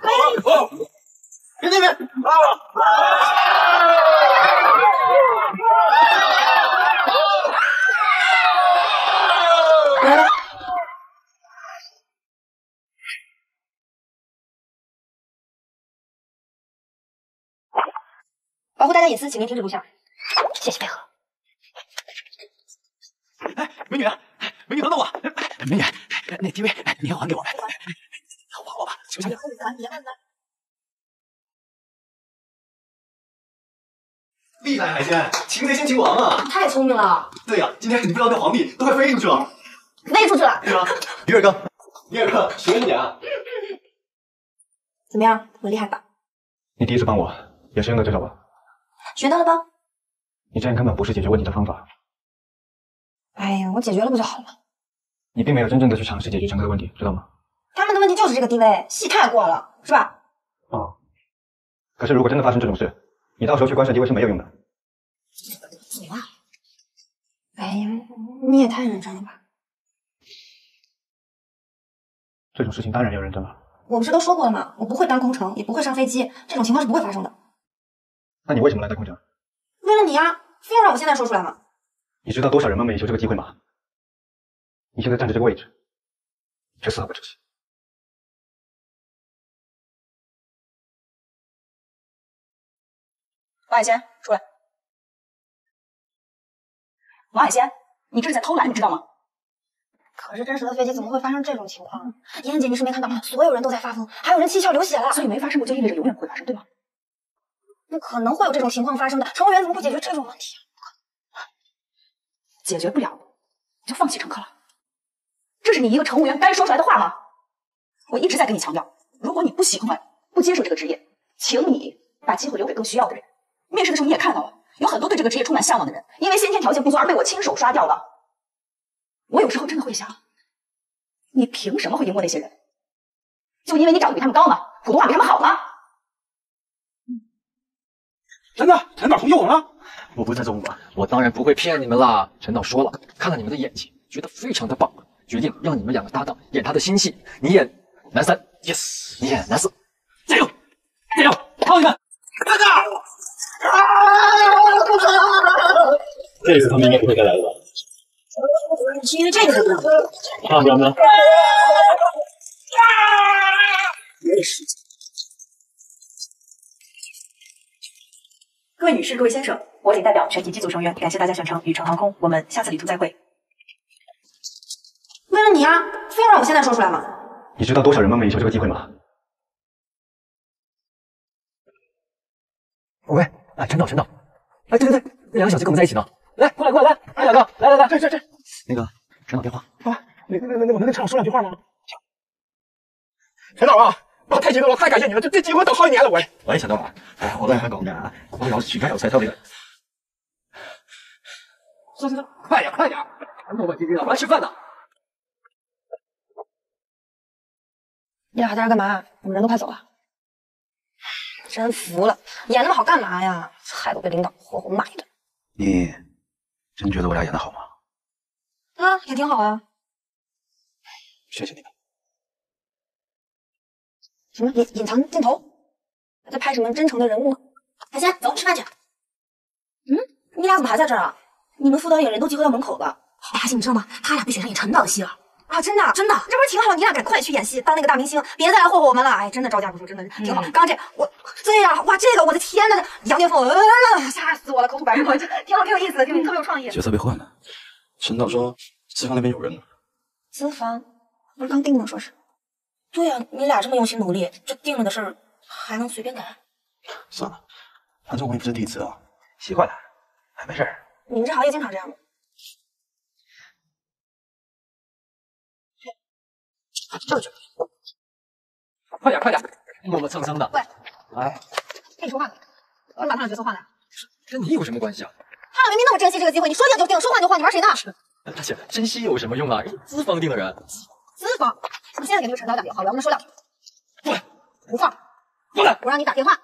哎，别那边啊！保护大家隐私，请您停止录像。谢谢配合。哎，美女，美女等等我，美女，那 DV 你要还给我们，还我吧，求求你。厉害，海鲜，擒贼先擒王啊！你太聪明了。对呀，今天你不知道那皇帝都快飞出去了。飞出去了。对啊，鱼儿哥，鱼儿哥，学你点啊。怎么样，我厉害吧？你第一次帮我，也是用的这招吧？学到了吧？你这样根本不是解决问题的方法。哎呀，我解决了不就好了吗？你并没有真正的去尝试解决陈哥的问题，知道吗？他们的问题就是这个地位，戏太过了，是吧？哦。可是如果真的发生这种事，你到时候去关涉地位是没有用的。怎么了？哎呀，你也太认真了吧！这种事情当然要认真了。我不是都说过了吗？我不会当空乘，也不会上飞机，这种情况是不会发生的。那你为什么来当空乘？为了你呀，非要让我现在说出来吗？你知道多少人梦寐以求这个机会吗？你现在站着这个位置，却丝毫不珍惜。王海鲜，出来！王海鲜，你这是在偷懒，你知道吗？可是真实的飞机怎么会发生这种情况呢？妍姐，你是没看到吗？所有人都在发疯，还有人七窍流血了。所以没发生过就意味着永远不会发生，对吗？不可能会有这种情况发生的，乘务员怎么不解决这种问题啊？解决不了，你就放弃乘客了。这是你一个乘务员该说出来的话吗？我一直在跟你强调，如果你不喜欢、不接受这个职业，请你把机会留给更需要的人。面试的时候你也看到了，有很多对这个职业充满向往的人，因为先天条件不足而被我亲手刷掉了。我有时候真的会想，你凭什么会赢过那些人？就因为你长得比他们高吗？普通话比他们好吗？真的，陈导同意我了。我不在中国？我当然不会骗你们啦。陈导说了，看了你们的演技，觉得非常的棒，决定让你们两个搭档演他的新戏。你演男三，yes；你演男四，加油，加油，靠你们！大哥，啊！这次他们应该不会再来了吧？是因为这个才啊，娘呢？没事。各位女士、各位先生，我谨代表全体机组成员，感谢大家选乘宇程航空。我们下次旅途再会。为了你啊，非要让我现在说出来吗？你知道多少人梦寐以求这个机会吗？喂，哎，陈导，陈导，哎，对对对，那两个小鸡跟我们在一起呢。来，过来，过来，来，哎，两个，来来来，这这这，那个陈导电话啊，那那那那我能跟陈导说两句话吗？陈导啊，啊，太激动了，太感谢你了，这这机会等好几年了，喂。喂，陳導啊，誒，我都係香港㗎，我有全家有細偷你哋。算算算，快点快点，磨磨唧唧的，我來吃饭呢。你俩还在这干嘛？我们人都快走了。真服了，演那么好干嘛呀？害得我被领导活活骂一顿。你真觉得我俩演的好吗？啊，也挺好啊。谢谢你們。什么隐隐藏镜头？在拍什么真诚的人物？海鲜，走吃饭去。嗯，你俩怎么还在这儿啊？你们副导演人都集合到门口了。哎，海星，你知道吗？他俩被选上演陈导的戏了。啊，真的，真的，这不是挺好？你俩赶快去演戏，当那个大明星，别再来霍霍我们了。哎，真的招架不住，真的挺好。刚刚这我，对呀，哇，这个我的天呐，杨巅峰，呃，吓死我了，口吐白沫，这挺好，挺有意思的，挺特别有创意。角色被换了，陈导说资方那边有人了。资方不是刚定吗？说是。对呀、你俩这么用心努力，这定了的事儿还能随便改？算了，反正我也不是第一次啊，习惯了，还没事儿。你们这行业经常这样吗？这就快点快点，磨磨蹭蹭的。喂，来，跟你说话呢，你把他俩角色换来。跟你有什么关系啊？他俩明明那么珍惜这个机会，你说定就定，说换就换，你玩谁呢？大姐珍惜有什么用啊？资方定的人，资方，你现在给那个陈导打电话，我要跟他说两句。过来，不放，过来，我让你打电话。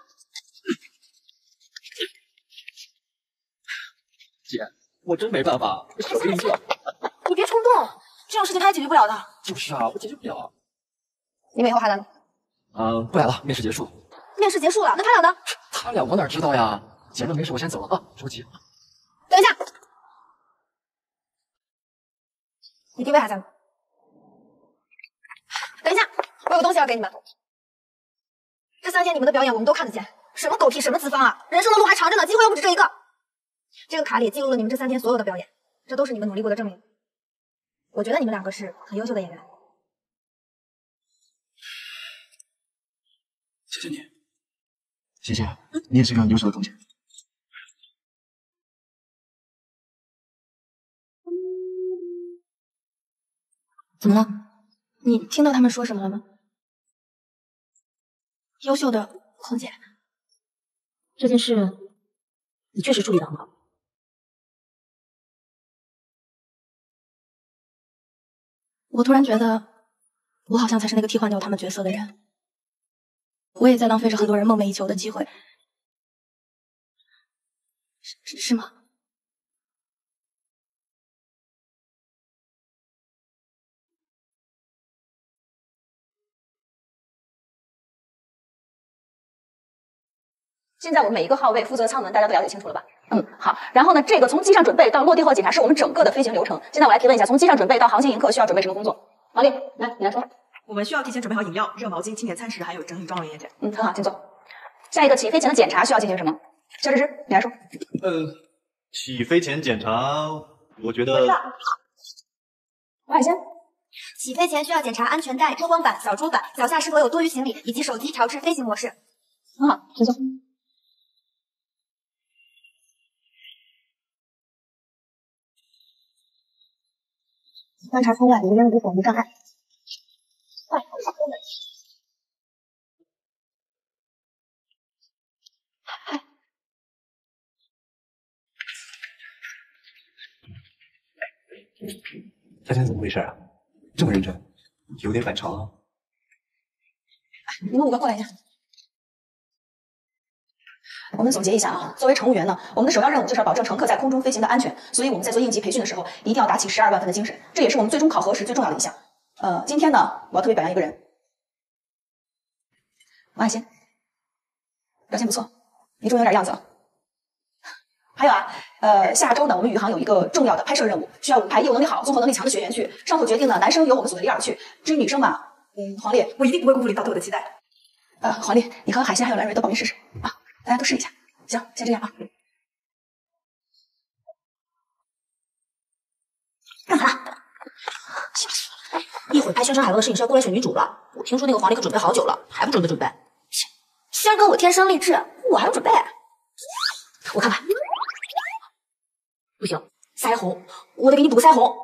姐，我真没办法，我给你做。[LAUGHS] 你别冲动，这种事情他也解决不了的。就是啊，我解决不了。你们以后还来吗？嗯，不来了，面试结束。面试结束了，那他俩呢？他俩我哪知道呀？姐那没事，我先走了啊，着急。等一下，你定位还在吗？等一下，我有个东西要给你们。这三天你们的表演我们都看得见，什么狗屁，什么资方啊！人生的路还长着呢，机会又不止这一个。这个卡里记录了你们这三天所有的表演，这都是你们努力过的证明。我觉得你们两个是很优秀的演员。谢谢你，谢谢，你也是个优秀的空姐。怎么了？你听到他们说什么了吗？优秀的空姐，这件事你确实处理得很好。我突然觉得，我好像才是那个替换掉他们角色的人。我也在浪费着很多人梦寐以求的机会，是是吗？现在我们每一个号位负责舱门，大家都了解清楚了吧？嗯，好。然后呢，这个从机上准备到落地后检查是我们整个的飞行流程。现在我来提问一下，从机上准备到航行迎客需要准备什么工作？王丽，来，你来说。我们需要提前准备好饮料、热毛巾、清洁餐食，还有整理装容液件。嗯，很好，请坐。下一个，起飞前的检查需要进行什么？肖芝芝，你来说。呃，起飞前检查，我觉得。王海鲜。起飞前需要检查安全带、遮光板、小桌板，脚下是否有多余行李，以及手机调至飞行模式。很好，请坐。观察窗外，无人无火无障碍。外头是空的。他现在怎么回事啊？这么认真，有点反常啊。你们五个过来一下。我们总结一下啊，作为乘务员呢，我们的首要任务就是要保证乘客在空中飞行的安全，所以我们在做应急培训的时候，一定要打起十二万分的精神，这也是我们最终考核时最重要的一项。呃，今天呢，我要特别表扬一个人，王海鑫，表现不错，你终于有点样子了。还有啊，呃，下周呢，我们宇航有一个重要的拍摄任务，需要五排业务能力好、综合能力强的学员去。上头决定呢，男生由我们组的李尔去，至于女生嘛，嗯，黄丽，我一定不会辜负领导对我的期待。呃，黄丽，你和海鑫还有蓝蕊都报名试试啊。大家都试一下，行，先这样啊。干嘛？吓死了！一会儿拍《宣传海报》的摄影师要过来选女主了。我听说那个黄丽可准备好久了，还不准备准备？轩哥，我天生丽质，我还用准备？我看看，不行，腮红，我得给你补个腮红。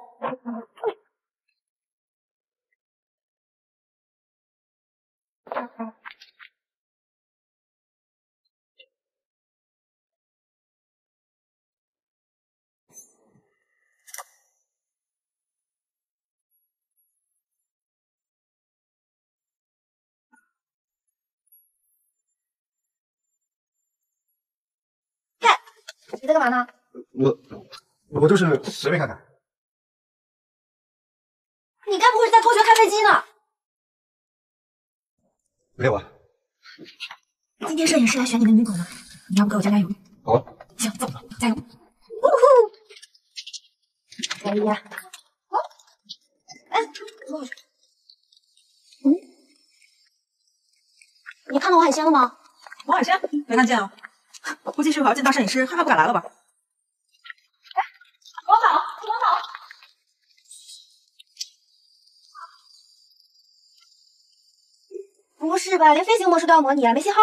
你在干嘛呢？我我就是随便看看。你该不会是在偷学开飞机呢？没有啊。今天摄影师来选你的女狗呢，你要不给我加加油？好啊。行，走，加油。呜呼！哎呀，哎，坐过去。嗯，你看到王海鲜了吗？王海鲜没看见啊。估计是会要见大摄影师，害怕不敢来了吧？哎，王导，王导，不是吧？连飞行模式都要模拟啊，没信号。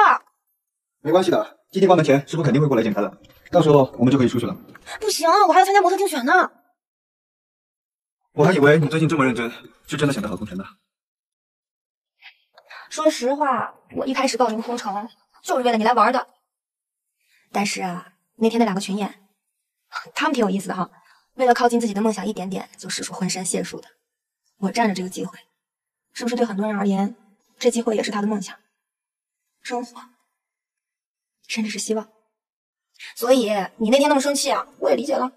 没关系的，基地关门前师傅肯定会过来检查的，到时候我们就可以出去了。不行，我还要参加模特竞选呢。我还以为你最近这么认真，是真的想当好空乘呢。说实话，我一开始报名空乘就是为了你来玩的。但是啊，那天那两个群演，[LAUGHS] 他们挺有意思的哈。为了靠近自己的梦想一点点，就使出浑身解数的。我占着这个机会，是不是对很多人而言，这机会也是他的梦想、生活，甚至是希望？所以你那天那么生气啊，我也理解了。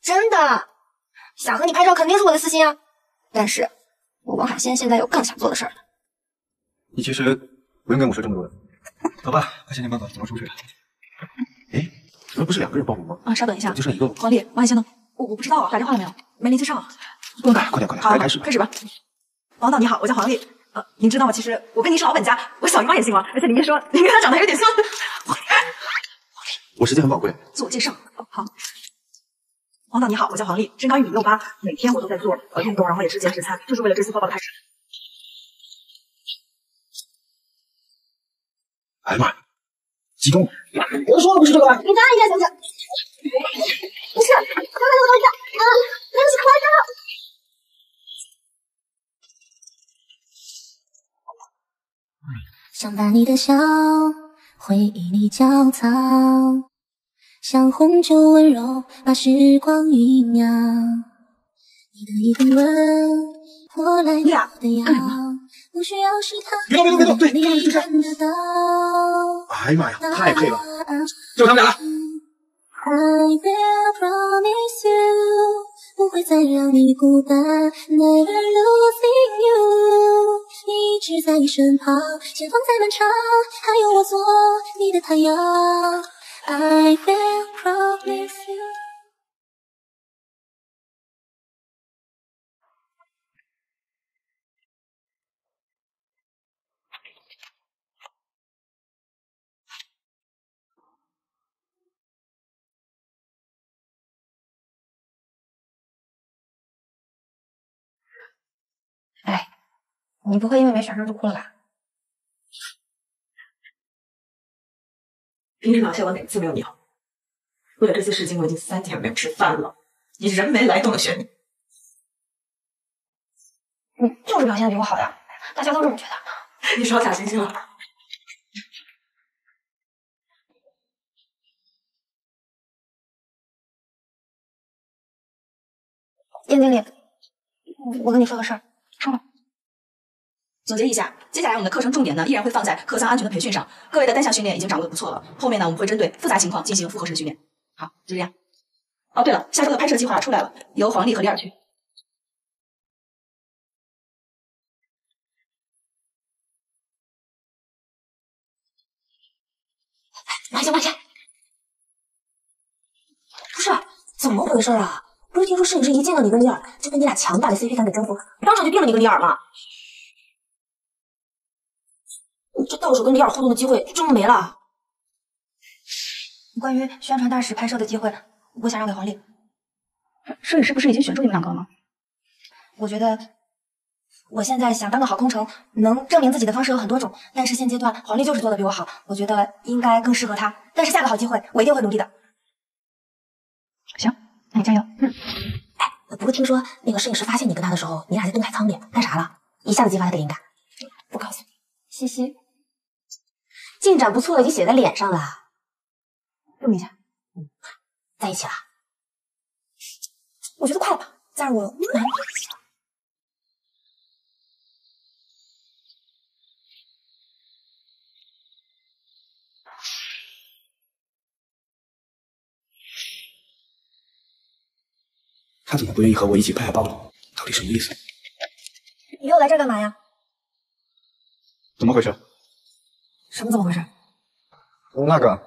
真的，想和你拍照肯定是我的私心啊。但是，我王海鲜现在有更想做的事儿了。你其实不用跟我说这么多的。走吧，快想想办法怎么出去。哎，你们不是两个人报名吗？啊，稍等一下，就剩一个了。黄丽，王海鲜呢？我我不知道啊，打电话了没有？没联系上。不用打，快点快点，好，开始吧开始吧。王导你好，我叫黄丽。呃，您知道吗？其实我跟您是老本家，我小姨妈也姓王，而且您别说您跟她长得还有点像。黄丽，我时间很宝贵，自我介绍。好，王导你好，我叫黄丽，身高一米六八，每天我都在做呃运动，然后也吃减脂餐，就是为了这次报道的开始。哎呀妈呀，激动！我说了不是这个吧？你再按一下行不行？不是，刚才那个东西啊，那个是快照。想把你的笑回忆里窖藏，像红酒温柔把时光酝酿。你的一个吻，我来要的药。不需要试探，别动别动别动，对，就这样。哎呀妈呀，太配了，就他们俩了。I will promise you，不会再让你孤单，Never losing you，一直在你身旁，前方再漫长，还有我做你的太阳。I will promise you。哎，你不会因为没选上就哭了吧？平时哪些我哪次没有你好？为了这次试镜，我已经三天没有吃饭了。你人没来都能选你，你就是表现的比我好呀，大家都这么觉得。你少假惺惺了。燕经理，我跟你说个事儿，说吧。总结一下，接下来我们的课程重点呢，依然会放在客舱安全的培训上。各位的单项训练已经掌握的不错了，后面呢，我们会针对复杂情况进行复合式的训练。好，就这样。哦，对了，下周的拍摄计划出来了，由黄丽和李尔去。慢些，慢些。不是，怎么回事啊？不是听说摄影师一见到你跟李尔，就被你俩强大的 CP 感给征服，当场就定了你跟李尔吗？你这到手跟李尔互动的机会就这么没了？关于宣传大使拍摄的机会，我想让给黄丽。摄影师不是已经选中你们两个了吗？我觉得我现在想当个好空乘，能证明自己的方式有很多种，但是现阶段黄丽就是做的比我好，我觉得应该更适合她。但是下个好机会，我一定会努力的。行，那你加油。嗯。哎，不过听说那个摄影师发现你跟他的时候，你俩在动态舱里干啥了？一下子激发他的灵感。不告诉你，嘻嘻。进展不错，已经写在脸上了。这么一下，嗯，在一起了。我觉得快了吧，再让我难过一下。他怎么不愿意和我一起拍海报呢？到底什么意思？你又来这干嘛呀？怎么回事？什么怎么回事？那个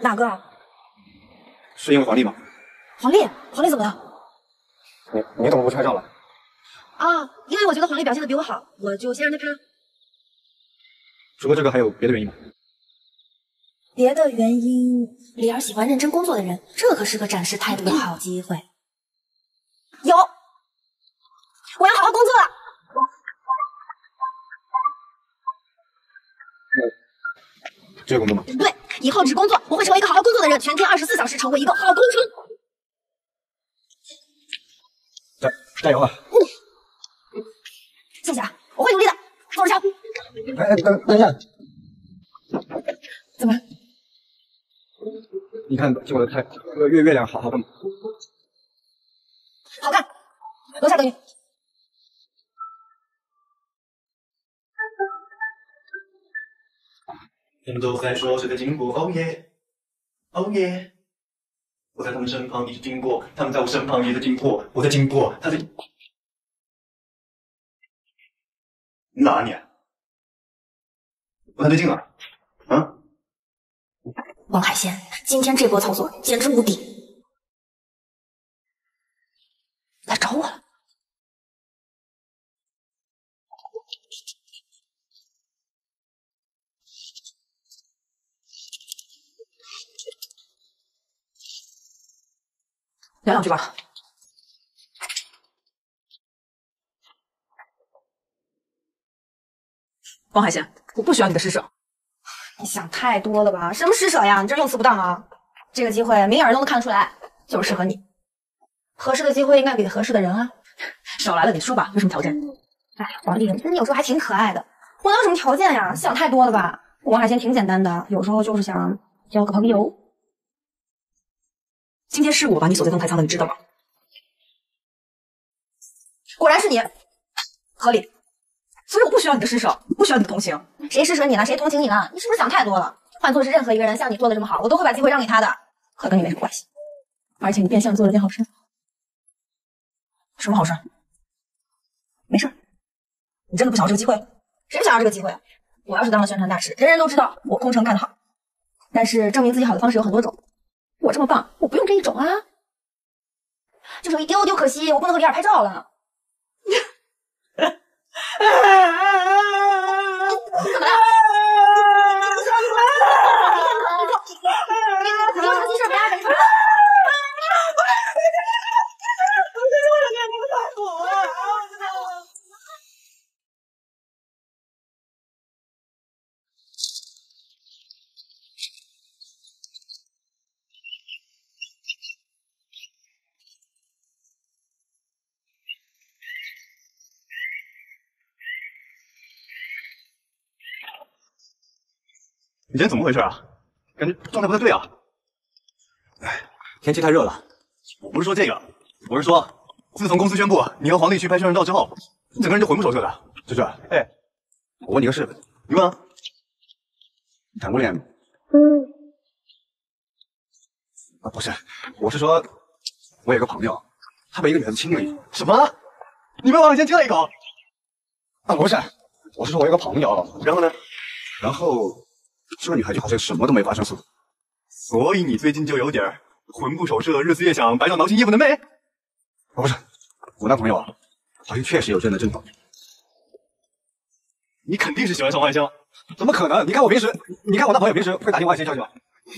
哪个？是因为黄丽吗？黄丽，黄丽怎么了？你你怎么不拍照了？啊，因为我觉得黄丽表现的比我好，我就先让她拍了。除了这个，还有别的原因吗？别的原因，李儿喜欢认真工作的人，这可是个展示态度的好机会。有，我要好好工作了。这个工作吗？对，以后只工作，我会成为一个好好工作的人，全天二十四小时成为一个好工程。加加油啊！嗯，谢谢啊，我会努力的，坐着瞧。哎，等等一下，怎么？你看，就我的太月月亮好好看吗？好看，楼下等你。他们都在说谁在经过，哦耶，哦耶！我在他们身旁一直经过，他们在我身旁也在经过，我在经过，他在哪里啊？不太对劲啊！啊？王海鲜，今天这波操作简直无敌！聊两句吧。王海贤，我不需要你的施舍。你想太多了吧？什么施舍呀？你这用词不当啊！这个机会明眼人都能看得出来，就是适合你。合适的机会应该给合适的人啊。少来了，你说吧，有什么条件？哎，王丽，你有时候还挺可爱的。我能有什么条件呀？想太多了吧？王海鲜挺简单的，有时候就是想交个朋友。今天是我把你锁在动态仓的，你知道吗？果然是你，合理。所以我不需要你的施舍，不需要你的同情。谁施舍你了？谁同情你了？你是不是想太多了？换做是任何一个人，像你做的这么好，我都会把机会让给他的，可跟你没什么关系。而且你变相做了件好事。什么好事？没事，你真的不想要这个机会？谁不想要这个机会？我要是当了宣传大使，人人都知道我空乘干得好。但是证明自己好的方式有很多种，我这么棒，我不用这一种啊。就是有一丢丢可惜，我不能和李尔拍照了。怎么了？你今天怎么回事啊？感觉状态不太对啊。哎，天气太热了。我不是说这个，我是说，自从公司宣布你和黄丽去拍宣传照之后，你整个人就魂不守舍的。芝芝，哎，我问你个事，你问啊。你谈过恋爱吗？嗯。啊，不是，我是说，我有个朋友，他被一个女孩子亲了一口。什么？你被王小仙亲了一口？啊，不是，我是说我有个朋友，然后呢，然后。这个女孩就好像什么都没发生似的，所以你最近就有点魂不守舍、日思夜想、百爪挠心、夜不能寐。哦，不是，我那朋友啊，好像确实有这样的症状。你肯定是喜欢上王海香，怎么可能？你看我平时，你看我那朋友平时会打听王海香消息吗？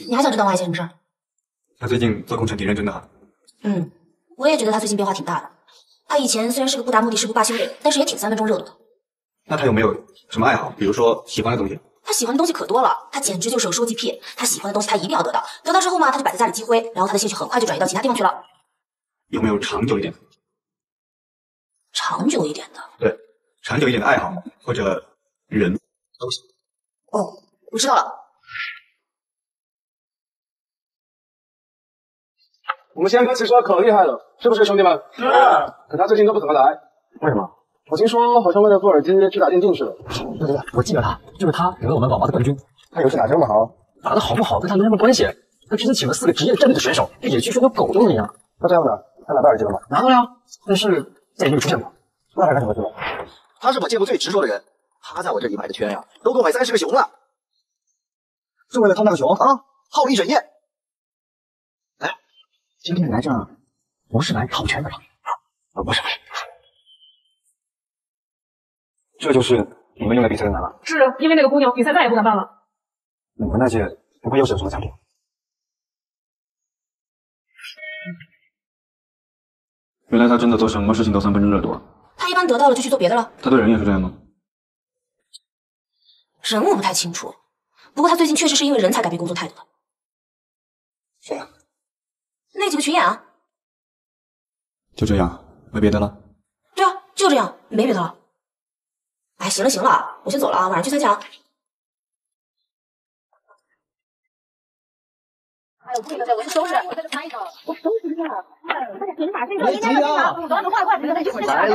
你还想知道王海香什么事儿？他最近做工程挺认真的哈。嗯，我也觉得他最近变化挺大的。他以前虽然是个不达目的誓不罢休的人，但是也挺三分钟热度的。那他有没有什么爱好？比如说喜欢的东西？他喜欢的东西可多了，他简直就是有收集癖。他喜欢的东西，他一定要得到。得到之后嘛，他就摆在家里积灰，然后他的兴趣很快就转移到其他地方去了。有没有长久一点的？长久一点的？对，长久一点的爱好或者人都行。哦，我知道了。我们仙哥其实可厉害了，是不是兄弟们？是。可他最近都不怎么来，为什么？我听说好像为了做耳机去打电竞去了。对对对，我记得他，就是他得了我们网吧的冠军。他游戏打这么好，打的好不好跟他没什么关系。他之前请了四个职业战队的选手，野区说跟狗都一样。那这样的，他拿到耳机了吗？拿到了，但是再也没有出现过。那还干什么去了？他是我见过最执着的人，他在我这里买的圈呀，都够买三十个熊了。就为了套那个熊啊，耗了一整夜。哎，今天来这儿不是来套圈的吧？啊，不是不是。这就是你们用来比赛的男了。是因为那个姑娘，比赛再也不敢办了。你们那届不会又是有什么奖品？原来他真的做什么事情都三分钟热度。他一般得到了就去做别的了。他对人也是这样吗？人我不太清楚，不过他最近确实是因为人才改变工作态度的。谁啊？那几个群演啊。就这样，没别的了。对啊，就这样，没别的了。哎，行了行了，我先走了啊，晚上去参加。哎呦，不行，我去收拾。我再拿一个，我收拾一下。快点，把这个应该是拿，等等，快快，快，一会儿来嘞。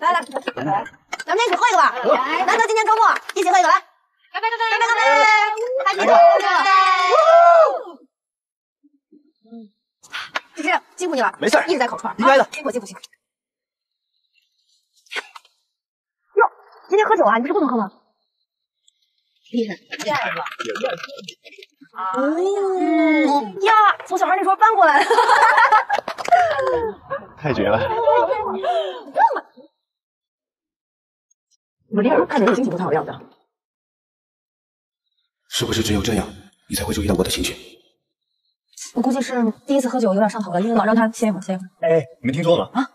来来来，咱们一起喝一个吧。来，难得今天周末，一起喝一个，来。干杯干杯干杯干杯！开心干杯！嗯，芝芝，辛苦你了。没事，一直在烤串，应该的。辛苦辛苦辛苦。今天喝酒啊？你不是不能喝吗？厉害，厉害了！哦呀，从小孩那时候搬过来的，[LAUGHS] 太绝了！我这看着心情不太好样子。是不是只有这样，你才会注意到我的情绪？我估计是第一次喝酒有点上头了，因为老让他歇一会儿，歇一会儿。哎，你们听说了吗？啊，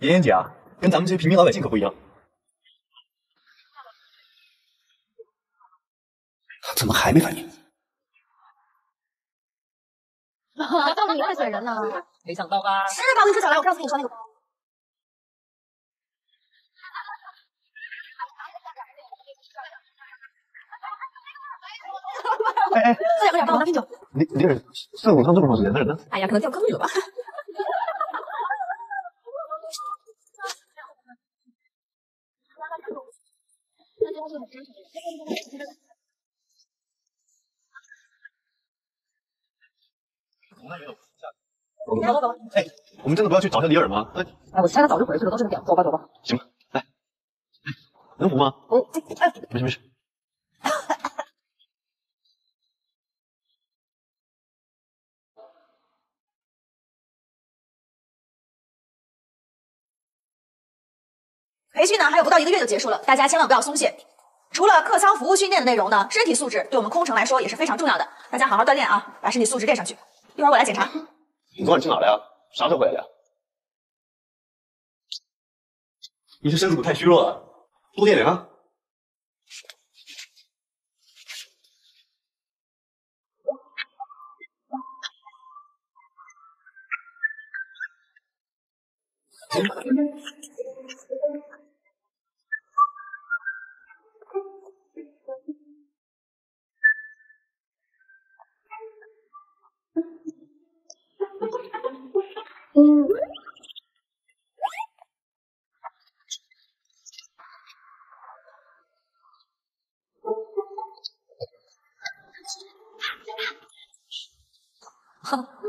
妍妍姐啊，跟咱们这些平民老百姓可不一样。怎么还没反应？[LAUGHS] 到你会选人呢？没想到吧？是吧？我跟你说，小来，我上次给你说那个。哎哎，再喝点，帮我拿瓶酒。你你这四五趟这么长时间，那人呢？哎呀，可能掉坑里了吧。走走走，哎，我们真的不要去找一下李尔吗？哎，我猜他早就回去了，都是个点。走吧走吧。行吧，来，能扶吗？哦，哎，没事没事。培训呢还有不到一个月就结束了，大家千万不要松懈。除了客舱服务训练的内容呢，身体素质对我们空乘来说也是非常重要的。大家好好锻炼啊，把身体素质练上去。一会儿我来检查。你昨晚去哪了呀？啥时候回来的呀？你是身子骨太虚弱了，多练练啊。嗯。嗯。哼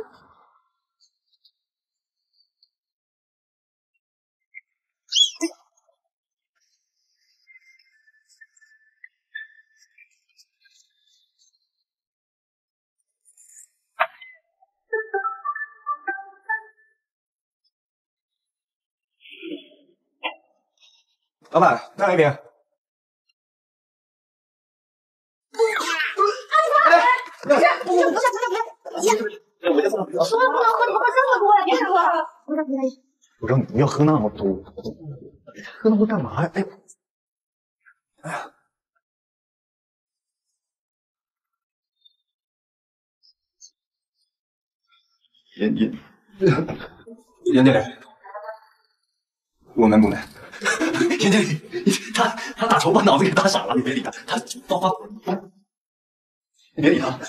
老板，再来一瓶。哎，不是，不是，不是，不是，不是，我就这么说了不能喝，怎么喝这么多呀？别喝了。不是，不是。我让你要喝那么多，喝那么多干嘛呀？哎，哎呀，严严严经理，我们不能。严经理，他他打球把脑子给打傻了，你别理他，他发发发，你别理他。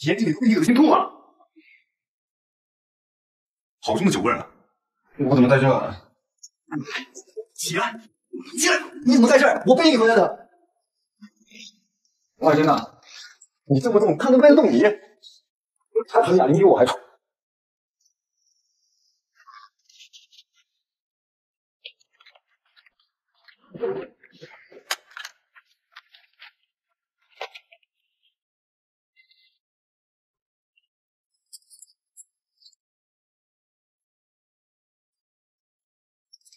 严经理，你恶心吐了，好重的酒味啊！我怎么在这？起来，起来！你怎么在这儿？我背你回来的。王海生呐，你这么重，他能背得动你？他陈雅玲比我还丑。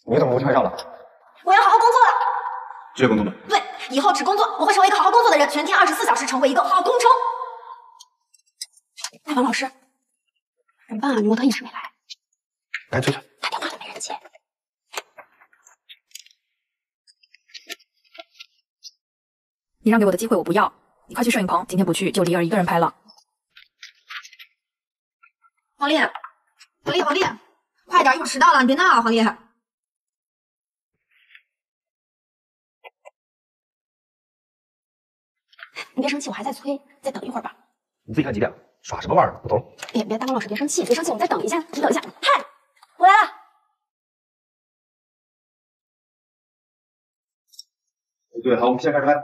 你怎么不去拍照了？我要好好工作了。职业工作吗？对，以后只工作，我会成为一个好好工作的人，全天二十四小时成为一个好工程。大，王老师，怎么办啊？女模特一直没来，赶紧催催。打电话都没人接。你让给我的机会我不要，你快去摄影棚，今天不去就黎儿一个人拍了。黄丽，黄丽，黄丽，快点，一会儿迟到了，你别闹啊，黄丽。你别生气，我还在催，再等一会儿吧。你自己看几点了？耍什么玩意儿？不走。别别，大王老师别生气，别生气，我们再等一下，你等一下。嗨，我来了。对，好，我们现在开始拍。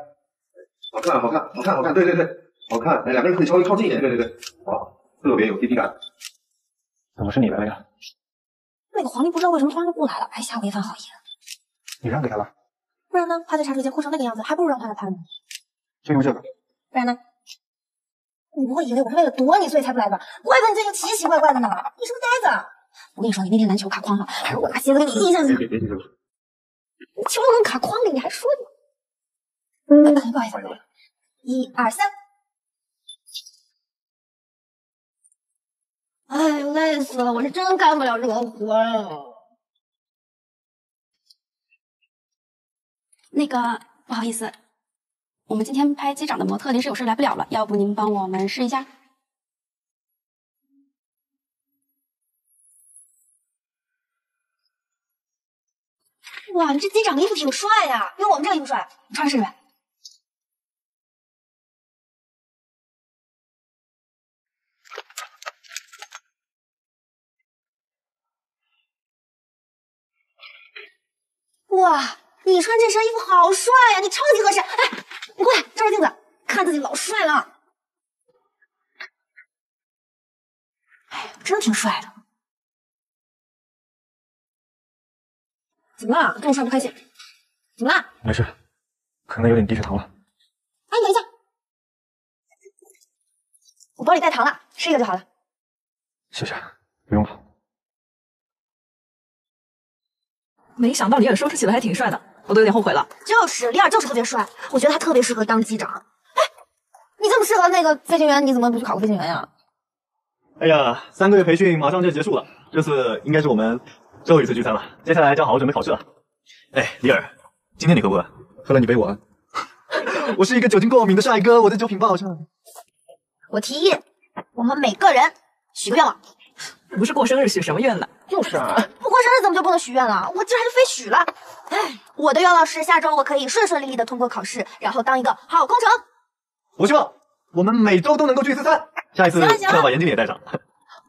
好看，好看，好看，好看，对对对，好看。哎，两个人可以稍微靠近一点，对对对，好，特别有 CP 感。怎么是你来了呀？那个黄丽不知道为什么突然就不来了，还吓我一番好意。你让给他了？不然呢？他在茶水间哭成那个样子，还不如让他来拍呢。就用这个。不然呢？你不会以为我是为了躲你所以才不来吧？怪不得你最近奇奇怪怪的呢。你是不是呆子。我跟你说，你那天篮球卡框了，还是我拿鞋子给你印下去。别别别别！球都能卡框里，你还说你？嗯，不好意思，一二三。哎，累死了！我是真干不了这个活了。那个，不好意思，我们今天拍机长的模特临时有事来不了了，要不您帮我们试一下？哇，你这机长的衣服挺帅呀，比我们这个衣服帅，你穿试试呗。哇，你穿这身衣服好帅呀，你超级合适。哎，你过来照照镜子，看自己老帅了。哎，真的挺帅的。怎么了？这么帅不开心？怎么了？没事，可能有点低血糖了。哎，你等一下，我包里带糖了，吃一个就好了。谢谢，不用了。没想到李尔收拾起来还挺帅的，我都有点后悔了。就是李尔就是特别帅，我觉得他特别适合当机长。哎，你这么适合那个飞行员，你怎么不去考个飞行员呀？哎呀，三个月培训马上就结束了，这次应该是我们最后一次聚餐了。接下来就要好好准备考试了。哎，李尔，今天你喝不喝？喝了你背我。[LAUGHS] 我是一个酒精过敏的帅哥，我的酒品不好上。我提议，我们每个人许个愿望。不是过生日许什么愿呢？就是啊，[LAUGHS] 不过生日怎么就不能许愿了？我今儿还就非许了。哎，我的愿望是下周我可以顺顺利利的通过考试，然后当一个好工程。我希望我们每周都能够聚一次餐。下一次要把严经理也带上。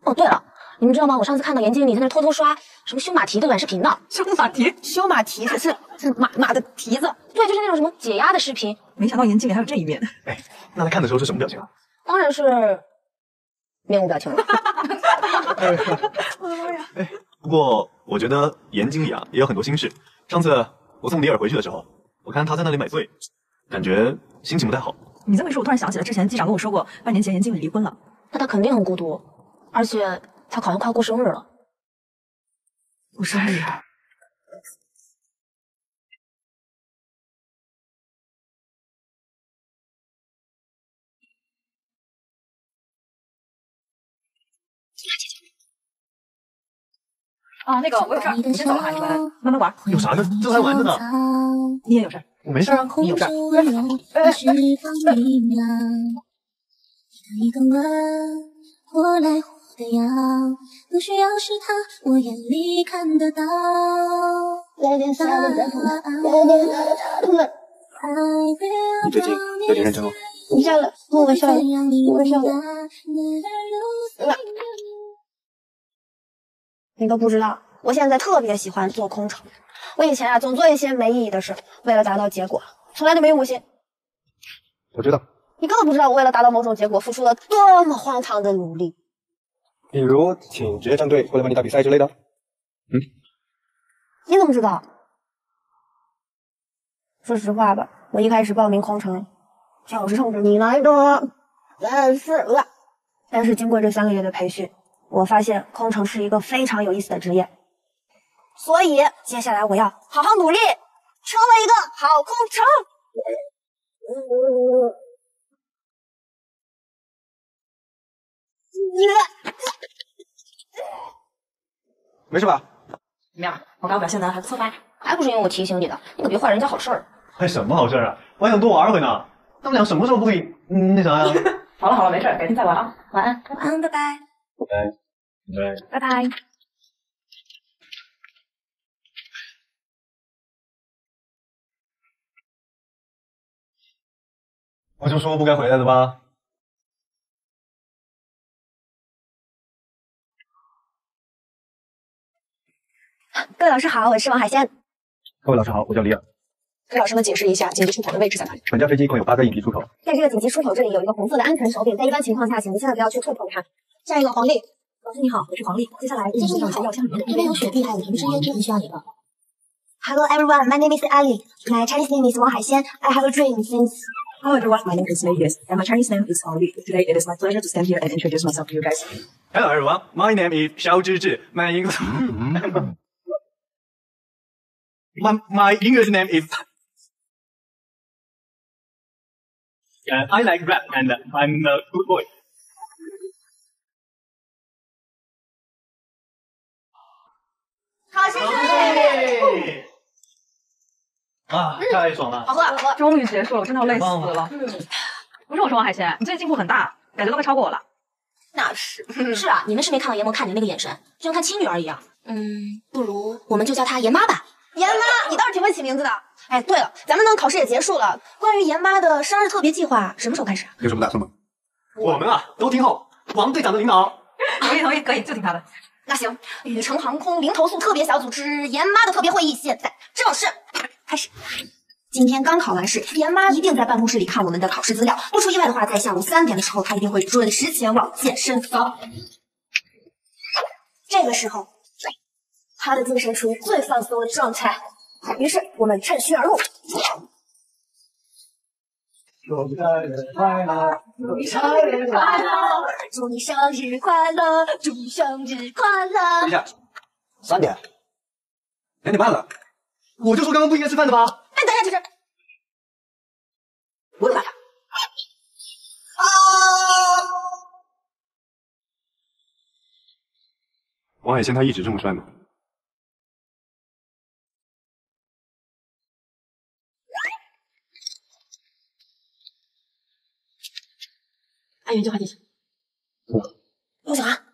哦，对了，你们知道吗？我上次看到严经理在那偷偷刷什么修马蹄的短视频呢。修马蹄？修马蹄 [LAUGHS] 是是是马马的蹄子，对，就是那种什么解压的视频。没想到严经理还有这一面。哎那他看的时候是什么表情啊？当然是面无表情了。[LAUGHS] 我的妈呀！不过我觉得严经理啊也有很多心事。上次我送李尔回去的时候，我看他在那里买醉，感觉心情不太好。你这么一说，我突然想起来，之前机长跟我说过，半年前严经理离婚了。那他肯定很孤独，而且他好像快要过生日了。过生日？啊，那个我有事儿，我先走了哈，你们慢慢玩。有啥呢？这还玩着呢。你也有事儿？我没事啊。你有事儿？一个吻，或来或的要，不需要是他，我眼里看得到。来点啥的在来点啥的啥的。你最近有点认真哦。你笑了，我笑了，我笑了。你都不知道，我现在特别喜欢做空乘。我以前啊，总做一些没意义的事，为了达到结果，从来都没用过心。我知道，你根本不知道我为了达到某种结果付出了多么荒唐的努力。比如请职业战队过来帮你打比赛之类的。嗯，你怎么知道？说实话吧，我一开始报名空乘就是冲着你来的，但是，但是经过这三个月的培训，我发现空乘是一个非常有意思的职业，所以接下来我要好好努力，成为一个好空乘。没事吧？怎么样？我刚表现的还不错吧？还不是因为我提醒你的，你可别坏人家好事儿。还什么好事啊？我还想多玩会呢。他们俩什么时候不可以嗯那啥呀？[LAUGHS] 好了好了，没事，改天再玩啊。晚安，晚安，拜拜，拜拜。拜拜。我就说不该回来的吧。各位老师好，我是王海鲜。各位老师好，我叫李尔。给老师们解释一下紧急出口的位置在哪里。本架飞机共有八个应急出口。在这个紧急出口这里有一个红色的安全手柄，在一般情况下，请您千万不要去触碰它。下一个黄丽，老师你好，我是黄丽。接下来进行一下药箱里面的这边有雪碧，还有甜汁椰汁，很需要你了。 Hello everyone, my name is Ali. My Chinese name is Wang Haixian. I have a dream since. Hello everyone, my name is Lei Yes, and my Chinese name is Hong Li. Today it is my pleasure to stand here and introduce myself to you guys. Hello everyone, my name is 肖之志。My English [LAUGHS] my my English name is and I like rap and I'm a good boy. 考试顺利。啊，太爽了！好喝，好喝。终于结束了，我真的要累死了。不是我说王海鲜，你最近进步很大，感觉都快超过我了。那是，是啊，你们是没看到严萌看你那个眼神，就像看亲女儿一样。嗯，不如我们就叫她严妈吧。严妈，你倒是挺会起名字的。哎，对了，咱们呢考试也结束了，关于严妈的生日特别计划什么时候开始啊？有什么打算吗？我们啊都听候王队长的领导。[LAUGHS] 同意同意，可以，就听他的。那行，宇城航空零投诉特别小组之严妈的特别会议现在正式开始。今天刚考完试，严妈一定在办公室里看我们的考试资料。不出意外的话，在下午三点的时候，她一定会准时前往健身房。这个时候，他的精神处于最放松的状态，于是我们趁虚而入。祝你生日快乐，祝你生日快乐，祝你生日快乐，祝你生日快乐。等一下，三点，两点半了，我就说刚刚不应该吃饭的吧？哎，等一下，就是我打他。王海鲜他一直这么帅吗？按原计划进行。陆小安，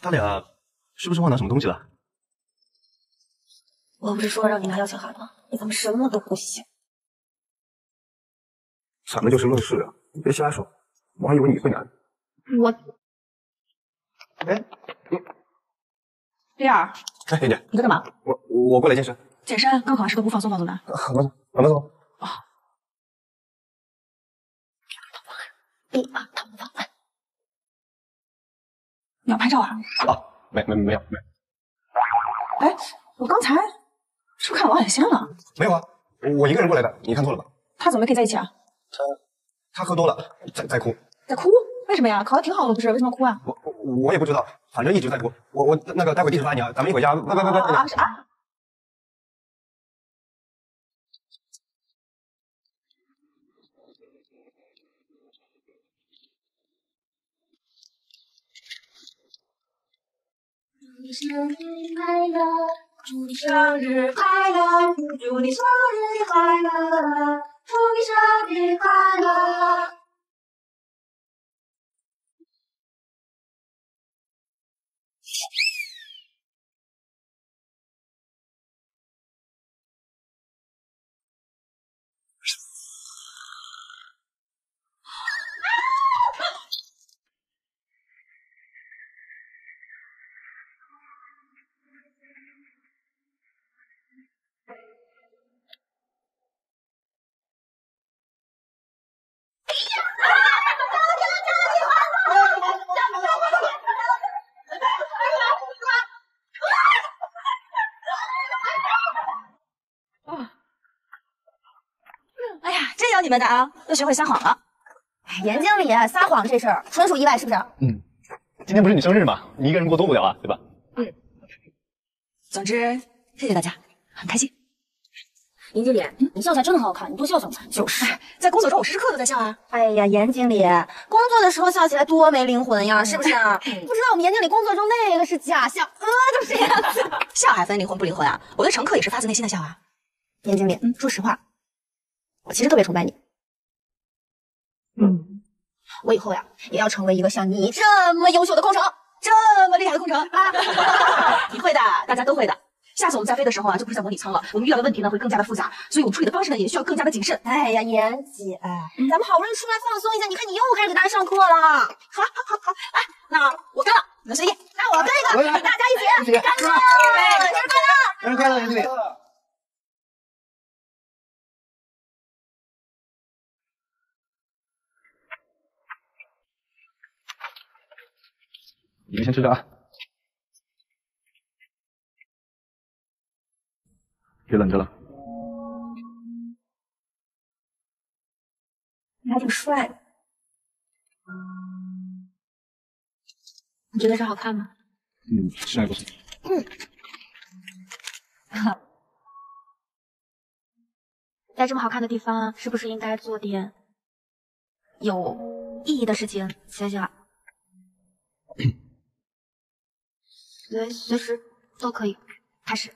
他俩是不是忘拿什么东西了？我不是说让你拿邀请函吗？你怎么什么都不行？咱们就事论事啊，你别瞎说。我还以为你会拿。我，哎，丽儿，哎，妍姐，你在干嘛？我我过来健身。健身刚考完试都不放松放松的。很放松，很放松。一二堂放慢。你要拍照啊？啊，没没没有没有哎，我刚才是不是看王海鲜了？没有啊，我一个人过来的，你看错了吧？他怎么没跟你在一起啊？他他喝多了，在在哭。在哭？为什么呀？考的挺好的不是？为什么哭啊？我我也不知道，反正一直在哭。我我那个待会地址发你啊，咱们一回家，拜拜拜拜。啊啥？你生日快乐，祝你生日快乐，祝你生日快乐，祝你生日快乐。哎呀，真有你们的啊，又学会撒谎了。严经理撒谎这事儿纯属意外，是不是？嗯，今天不是你生日吗？你一个人过多无聊啊，对吧？嗯。总之，谢谢大家，很开心。严经理，你笑起来真的很好看，你多笑笑嘛。就是，在工作中我时时刻刻都在笑啊。哎呀，严经理，工作的时候笑起来多没灵魂呀，是不是？[LAUGHS] 不知道我们严经理工作中那个是假笑，呃，就是这样子。笑还分灵魂不灵魂啊？我对乘客也是发自内心的笑啊。严经理，嗯，说实话，我其实特别崇拜你。嗯，我以后呀也要成为一个像你这么优秀的空乘，这么厉害的空乘啊！[LAUGHS] 你会的，大家都会的。下次我们再飞的时候啊，就不是在模拟舱了，我们遇到的问题呢会更加的复杂，所以我们处理的方式呢也需要更加的谨慎。哎呀，严姐，咱们好不容易出来放松一下，你看你又开始给大家上课了。好，好，好，好，哎，那我干了，你们随意。那我干一个，大家一起干杯！生日快乐！生日快乐，严经理！你们先吃着啊，别冷着了。你还挺帅的，你觉得这好看吗？嗯，是还不错。嗯。在这么好看的地方，是不是应该做点有意义的事情？想想，随随时都可以开始。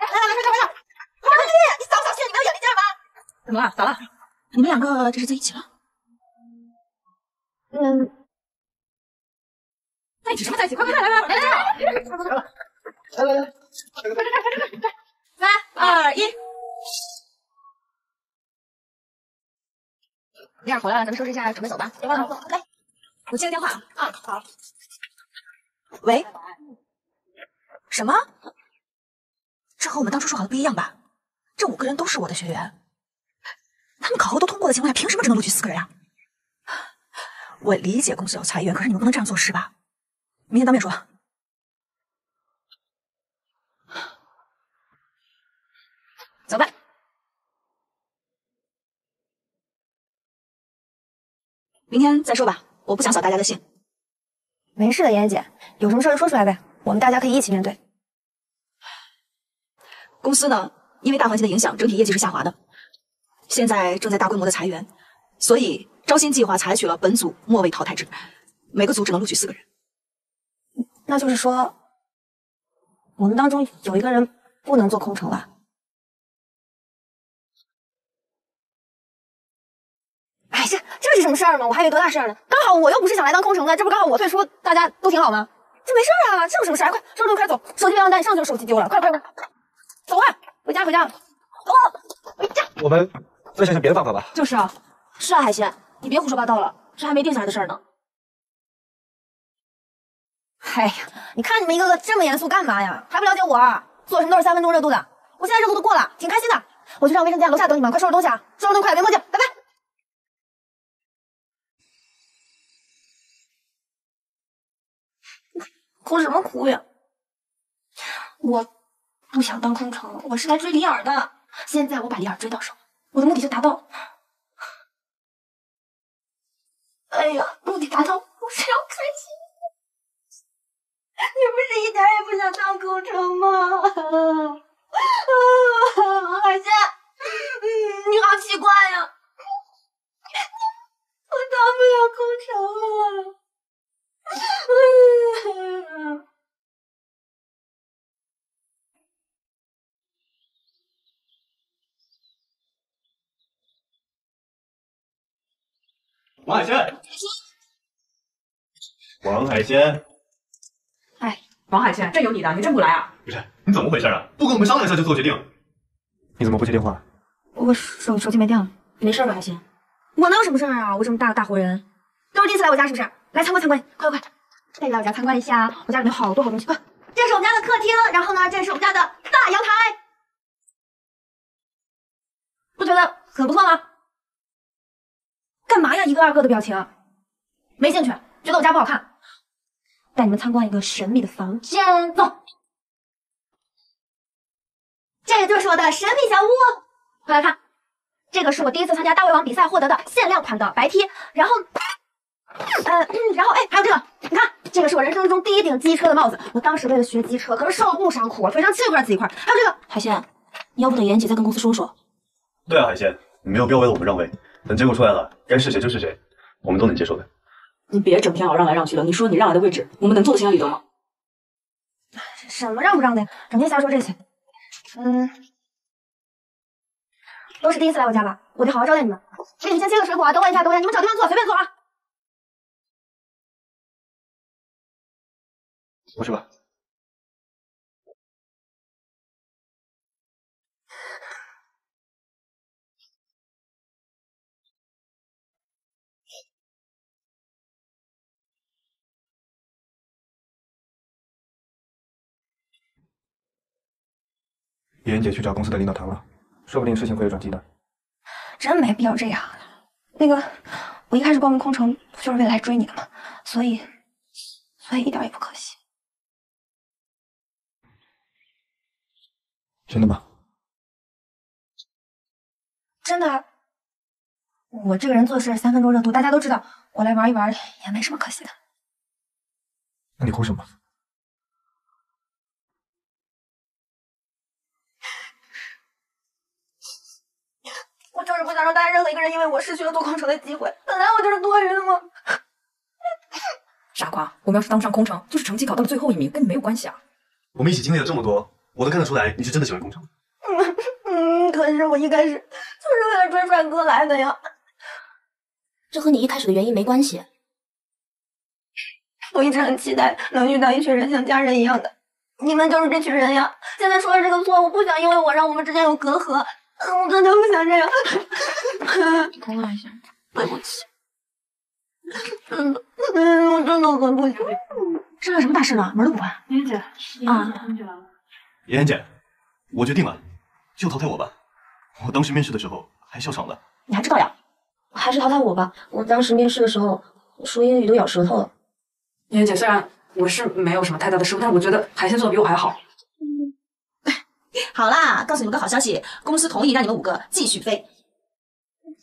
来来来快快你扫不扫兴你没有眼力见吗？怎么了？咋了？你们两个这是在一起了嗯。在一起什么在一起？快快快来来来来来来来来来快快快快快三二一丽儿回来了，咱们收拾一下，准备走吧。别忘了走，来，我接个电话啊。啊，好。喂？什么？这和我们当初说好的不一样吧？这五个人都是我的学员，他们考核都通过的情况下，凭什么只能录取四个人呀？我理解公司要裁员，可是你们不能这样做事吧？明天当面说。走吧。明天再说吧，我不想扫大家的兴。没事的，妍妍姐，有什么事儿就说出来呗，我们大家可以一起面对。公司呢，因为大环境的影响，整体业绩是下滑的，现在正在大规模的裁员，所以招新计划采取了本组末位淘汰制，每个组只能录取四个人。那就是说，我们当中有一个人不能做空乘了。哎，这这是什么事儿吗？我还以为多大事儿呢。刚好我又不是想来当空乘的，这不刚好我退出，大家都挺好吗？这没事儿啊，这有什么事儿？快收拾东西，快走！手机别忘带，上去就手机丢了，快快快，走啊！回家回家，走啊！回家。我们再想想别的办法吧。就是啊，是啊，海鲜，你别胡说八道了，这还没定下来的事儿呢。哎呀，你看你们一个个这么严肃干嘛呀？还不了解我啊？做什么都是三分钟热度的。我现在热度都过了，挺开心的。我去上卫生间，楼下等你们，快收拾东西啊！收拾东西快，别墨迹，拜拜。哭什么哭呀？我不想当空乘，我是来追李尔的。现在我把李尔追到手，我的目的就达到了。哎呀，目的达到，我是要开心。你不是一点也不想当空乘吗？[LAUGHS] 海鲜，嗯，你好奇怪呀！[LAUGHS] 我当不了空乘了。[LAUGHS] 嗯。王海鲜，王海鲜，哎，王海鲜，这有你的，你真不来啊？不是你怎么回事啊？不跟我们商量一下就做决定？你怎么不接电话？我手手机没电了，没事吧，海鲜？我能有什么事儿啊？我这么大个大活人，都是第一次来我家，是不是？来参观参观，快快快，带你来我家参观一下，我家里面好多好东西。快，这是我们家的客厅，然后呢，这是我们家的大阳台，不觉得很不错吗？干嘛呀？一个二个的表情，没兴趣，觉得我家不好看。带你们参观一个神秘的房间，走。这个就是我的神秘小屋，快来看，这个是我第一次参加大胃王比赛获得的限量款的白 T，然后，呃，嗯，然后哎，还有这个，你看，这个是我人生中第一顶机车的帽子，我当时为了学机车，可是受了不少苦，我腿上气块紫一块。还有这个海鲜，你要不等妍姐再跟公司说说。对啊，海鲜，你没有必要为了我们让位，等结果出来了，该是谁就是谁，我们都能接受的。你别整天老让来让去的，你说你让来的位置，我们能坐得心安理得吗？什么让不让的呀？整天瞎说这些。嗯，都是第一次来我家吧，我得好好招待你们。给你们先切个水果啊，等我一下，等我一下，你们找地方坐，随便坐啊。过去吧。妍妍姐去找公司的领导谈了，说不定事情会有转机的。真没必要这样。那个，我一开始报名空乘就是为了来追你的吗，所以，所以一点也不可惜。真的吗？真的。我这个人做事三分钟热度，大家都知道，我来玩一玩也没什么可惜的。那你哭什么？[LAUGHS] 我就是不想让大家任何一个人因为我失去了做空乘的机会。本来我就是多余的嘛。傻瓜，我们要是当不上空乘，就是成绩考到了最后一名，跟你没有关系啊。我们一起经历了这么多，我都看得出来你是真的喜欢工程。嗯嗯，可是我一开始就是为了追帅哥来的呀。这和你一开始的原因没关系。我一直很期待能遇到一群人像家人一样的，你们就是这群人呀。现在说了这个错，我不想因为我让我们之间有隔阂，我真的不想这样。[LAUGHS] 你哭了一下，对不起。真的，嗯，我真的很不想。这有什么大事呢？门都不关。妍姐，啊，妍妍姐，我决定了，就淘汰我吧。我当时面试的时候还笑场了。你还知道呀？还是淘汰我吧。我当时面试的时候说英语都咬舌头了。妍妍姐，虽然我是没有什么太大的失误，但我觉得海鲜做的比我还好。[LAUGHS] 好啦，告诉你们个好消息，公司同意让你们五个继续飞。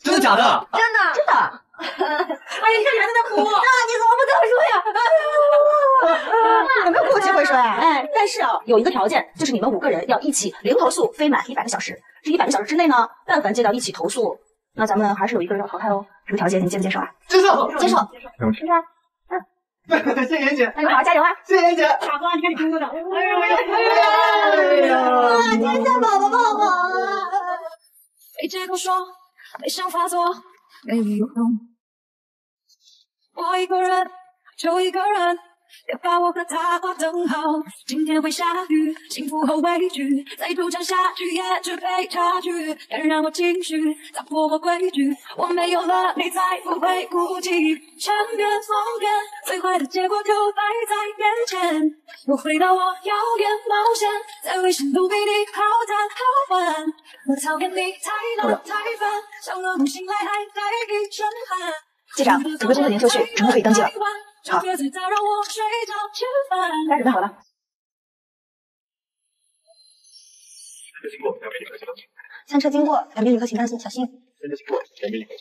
真的假的？真的，真的。哎呀，你看你还在那哭，啊，你怎么不早说呀？有没有给我机会说呀？[LAUGHS] 哎，但是啊，有一个条件，就是你们五个人要一起零投诉飞满一百个小时。这一百个小时之内呢，但凡接到一起投诉，那咱们还是有一个人要淘汰哦。这个条件你接不接受啊？接受，接受。没问题。嗯，谢谢妍姐，那你好好加油啊！谢谢妍姐。傻瓜，你看你听我的。哎呦哎呀！天下宝宝抱抱。没借口说，没想法做，没有用。我一个人，就一个人，别把我和他划等号。今天会下雨，幸福和畏惧，再纠缠下去也只配差距。感染我情绪，打破我规矩，我没有了你，再不会孤寂。尘缘风缘，最坏的结果就摆在眼前。我回到我遥远冒险，在危险都比你好谈好玩。我讨厌你太懒太烦，想噩梦醒来还带一身汗。机长，准备工作您就绪，乘客可以登记了。好，别再打扰我睡觉吃饭。该准备好了。三车经过，两边旅客请当心，小心。三车经过，两边旅客。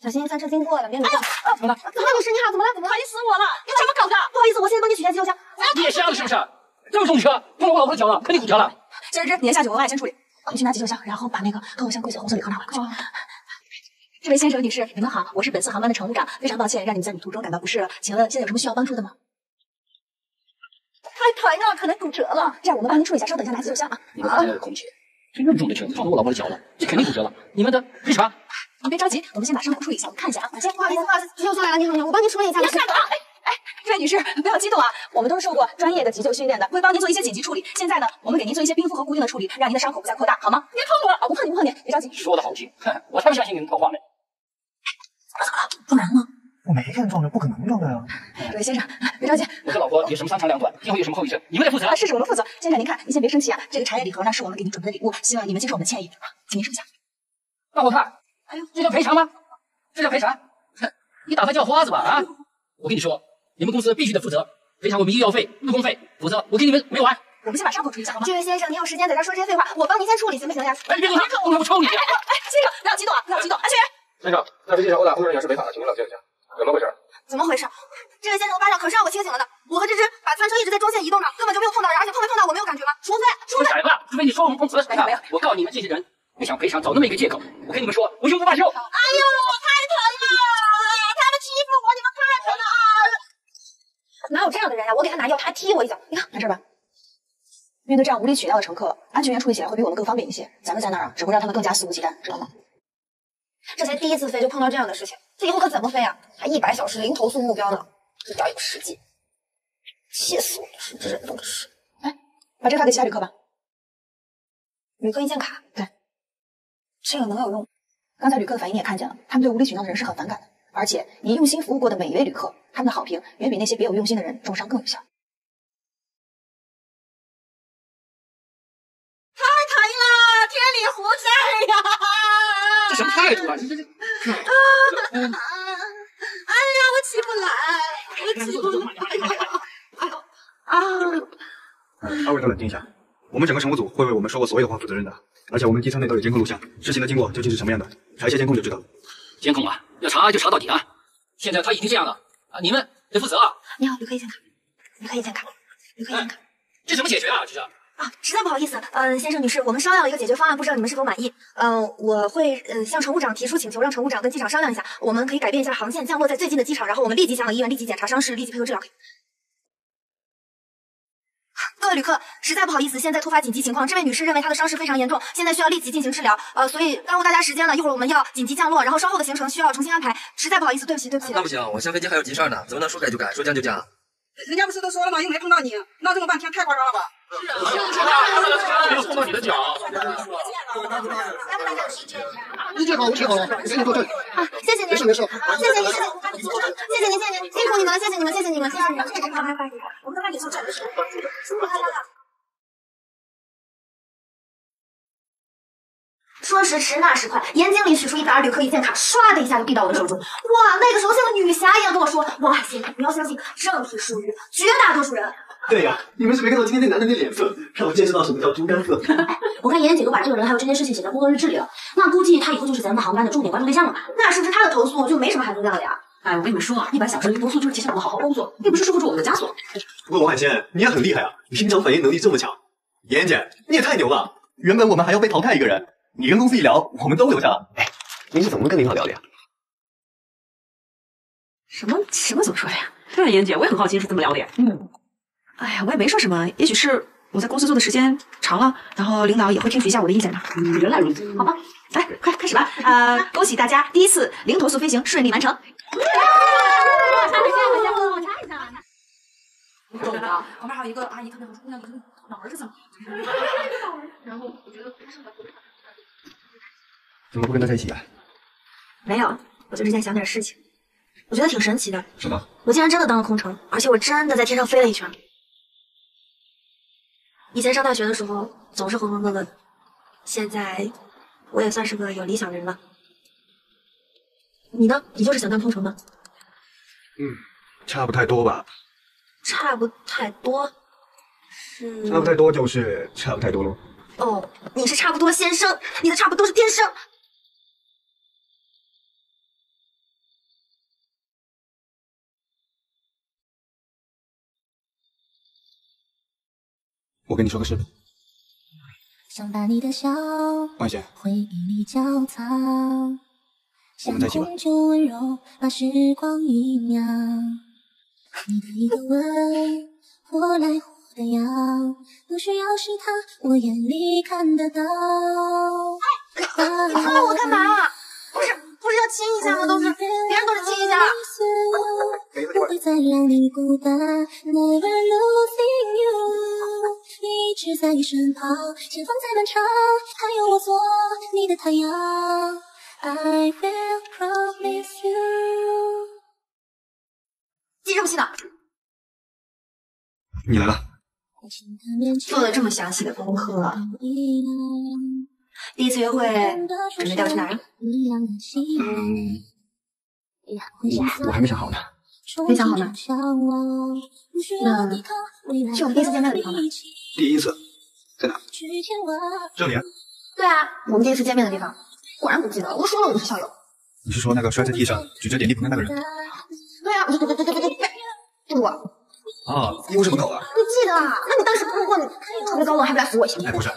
小心，三车经过，两边旅客。啊，怎么了？怎么了，女士？你好，怎么了？怎么了？烦死我了！你怎么搞的？不好意思，我现在帮你取下急救箱。你也瞎了是不是？这么重的车，碰到我老婆的脚了，肯定骨折了。今儿之年下去，我们外先处理。你去拿急救箱，然后把那个客户箱柜子红色礼盒拿回来。这位先生、女士，你们好，我是本次航班的乘务长，非常抱歉让你们在旅途中感到不适了。请问现在有什么需要帮助的吗？太疼了，可能骨折了。这样我们帮您处理一下，稍等一下拿急救箱啊。你们现在的空姐，这那么重的车撞到我老婆的脚了，这肯定骨折了。你们的赔偿？你别着急，我们先把伤口处理一下，我们看一下啊。先，不好意思，不好意思，急救车来了，你好，你好，我帮您处理一下。你要干嘛？哎哎，这位女士不要激动啊，我们都是受过专业的急救训练的，会帮您做一些紧急处理。现在呢，我们给您做一些冰敷和固定的处理，让您的伤口不再扩大，好吗？别碰我啊！不碰你，不碰你，别着急。说的好听，哼，我才不相信你们套话呢。我没看撞着，不可能撞的呀。[LAUGHS] 这位先生，别着急。我这老婆有什么三长两短，今后有什么后遗症，你们得负责。啊，是是，我们负责。先生您看，您先别生气啊。这个茶叶礼盒呢，是我们给您准备的礼物，希望你们接受我们的歉意啊，请您收下。那我看，哎呦，这叫赔偿吗？这叫赔偿？哼，你打算叫花子吧？啊！我跟你说，你们公司必须得负责赔偿我们医药费、误工费，否则我跟你们没完。我们先把伤口处理一下好吗？这位先生，您有时间在这说这些废话，我帮您先处理行不行呀？哎，你别动他，动他我抽你！哎，先生不要激动啊，不要激动，安全员。先生，在飞机上殴打工作人员是违法的，请您冷静一下。怎么回事？怎么回事？这位先生的巴掌可是让我清醒了的。我和芝芝把餐车一直在中线移动着，根本就没有碰到人，而且碰没碰到我没有感觉吗？除非，除非除非你说我们碰瓷没有没有。我告诉你们这些人，不想赔偿找那么一个借口。我跟你们说，我永不罢休。哎呦，我太疼了！他们欺负我，你们太疼了啊！哪有这样的人呀？我给他拿药，他还踢我一脚。你看，没事吧。面对这样无理取闹的乘客，安全员处理起来会比我们更方便一些。咱们在那儿啊，只会让他们更加肆无忌惮，知道吗？这才第一次飞就碰到这样的事情，这以后可怎么飞啊？还一百小时零投诉目标呢，一点也不实际，气死我了！是这人都是。哎，把这个发给其他旅客吧。旅客意见卡，对，这个能有用。刚才旅客的反应你也看见了，他们对无理取闹的人是很反感的，而且你用心服务过的每一位旅客，他们的好评远比那些别有用心的人重伤更有效。太疼了，天理何在呀！这什么态度啊！你这这……哎呀，我起不来，我起不来！哎呦啊！二位都冷静一下，我们整个乘务组会为我们说过所有的话负责任的，而且我们机舱内都有监控录像，事情的经过究竟是什么样的，查一下监控就知道了。监控啊，要查就查到底啊！现在他已经这样了啊，你们得负责啊！你好，旅客意见卡，旅客意见卡，旅客意见卡。这怎么解决啊？这是？啊，实在不好意思，呃，先生女士，我们商量了一个解决方案，不知道你们是否满意？嗯、呃，我会呃向乘务长提出请求，让乘务长跟机场商量一下，我们可以改变一下航线，降落在最近的机场，然后我们立即前往医院，立即检查伤势，立即配合治疗。各位旅客，实在不好意思，现在突发紧急情况，这位女士认为她的伤势非常严重，现在需要立即进行治疗，呃，所以耽误大家时间了，一会儿我们要紧急降落，然后稍后的行程需要重新安排，实在不好意思，对不起，对不起。那不行，我下飞机还有急事呢，怎么能说改就改，说降就降？人家不是都说了吗？又没碰到你，闹这么半天太夸张了吧？没有碰到你的脚。你挺好，我挺好了，我给你坐这里。啊，谢谢您，没事没事，谢谢您，谢谢您，谢谢您，谢谢您，辛苦你们了，谢谢你们，谢谢你们，谢谢你们，这个快快快，我们都快点送这说时迟，那时快，严经理取出一沓旅客意见卡，唰的一下就递到我的手中。哇，那个熟悉的女侠一样跟我说：“王海欣，你要相信，正是属于绝大多数人。对呀，你们是没看到今天那男的那脸色，让我见识到什么叫猪肝色。[LAUGHS] 我看妍妍姐都把这个人还有这件事情写在工作日志里了，那估计他以后就是咱们航班的重点关注对象了吧？那是不是他的投诉就没什么含金量了呀？哎，我跟你们说啊，一般小事一投诉就是提醒我们好好工作，并不是束缚住我们的枷锁。不过王海鲜，你也很厉害啊，你临场反应能力这么强。妍妍姐，你也太牛了！原本我们还要被淘汰一个人，你跟公司一聊，我们都留下了。哎，您是怎么跟领导聊的呀？什么什么怎么说的呀？对啊，妍姐，我也很好奇是怎么聊的呀。嗯，哎呀，我也没说什么，也许是我在公司做的时间长了，然后领导也会听取一下我的意见的。嗯，原来如此，好吧。来，快开始吧。呃，恭喜大家第一次零投诉飞行顺利完成。[LAUGHS] 我查一下。我觉得旁边还有一个阿姨特别好，姑娘可是脑门是怎么？[LAUGHS] 然后我觉得怎么不跟他在一起啊？没有，我就是在想点事情。我觉得挺神奇的，什么？我竟然真的当了空乘，而且我真的在天上飞了一圈。以前上大学的时候总是浑浑噩噩的，现在我也算是个有理想的人了。你呢？你就是想当空乘吗？嗯，差不太多吧。差不太多，是差不太多就是差不太多喽。哦，你是差不多先生，你的差不多是天生。我跟你说个事，想把你的笑万贤，回忆里浇藏，我们在一起吧。红酒温柔把时光酝酿。你的一个吻，或来或的痒，不需要是他，我眼里看得到。你碰我干嘛？不是不是要亲一下吗？都是别人都是亲一下。不会再让你孤单，Never losing you，一直在你身旁，前方再漫长，还有我做你的太阳。I will promise you。记这么细的，你来了，做了这么详细的功课，第一次约会准备带我去哪儿啊？嗯，我还没想好呢。没想好呢？那去我们第一次见面的地方吧。第一次在哪？这里啊。对啊，我们第一次见面的地方。果然不记得，我都说了我们是校友。你是说那个摔在地上举着点滴瓶的那个人？对啊，对对对对对对对，就是我。啊，医务室门口啊。不记得啊？那你当时碰过你特别高冷，还不来扶我一下？哎，不是，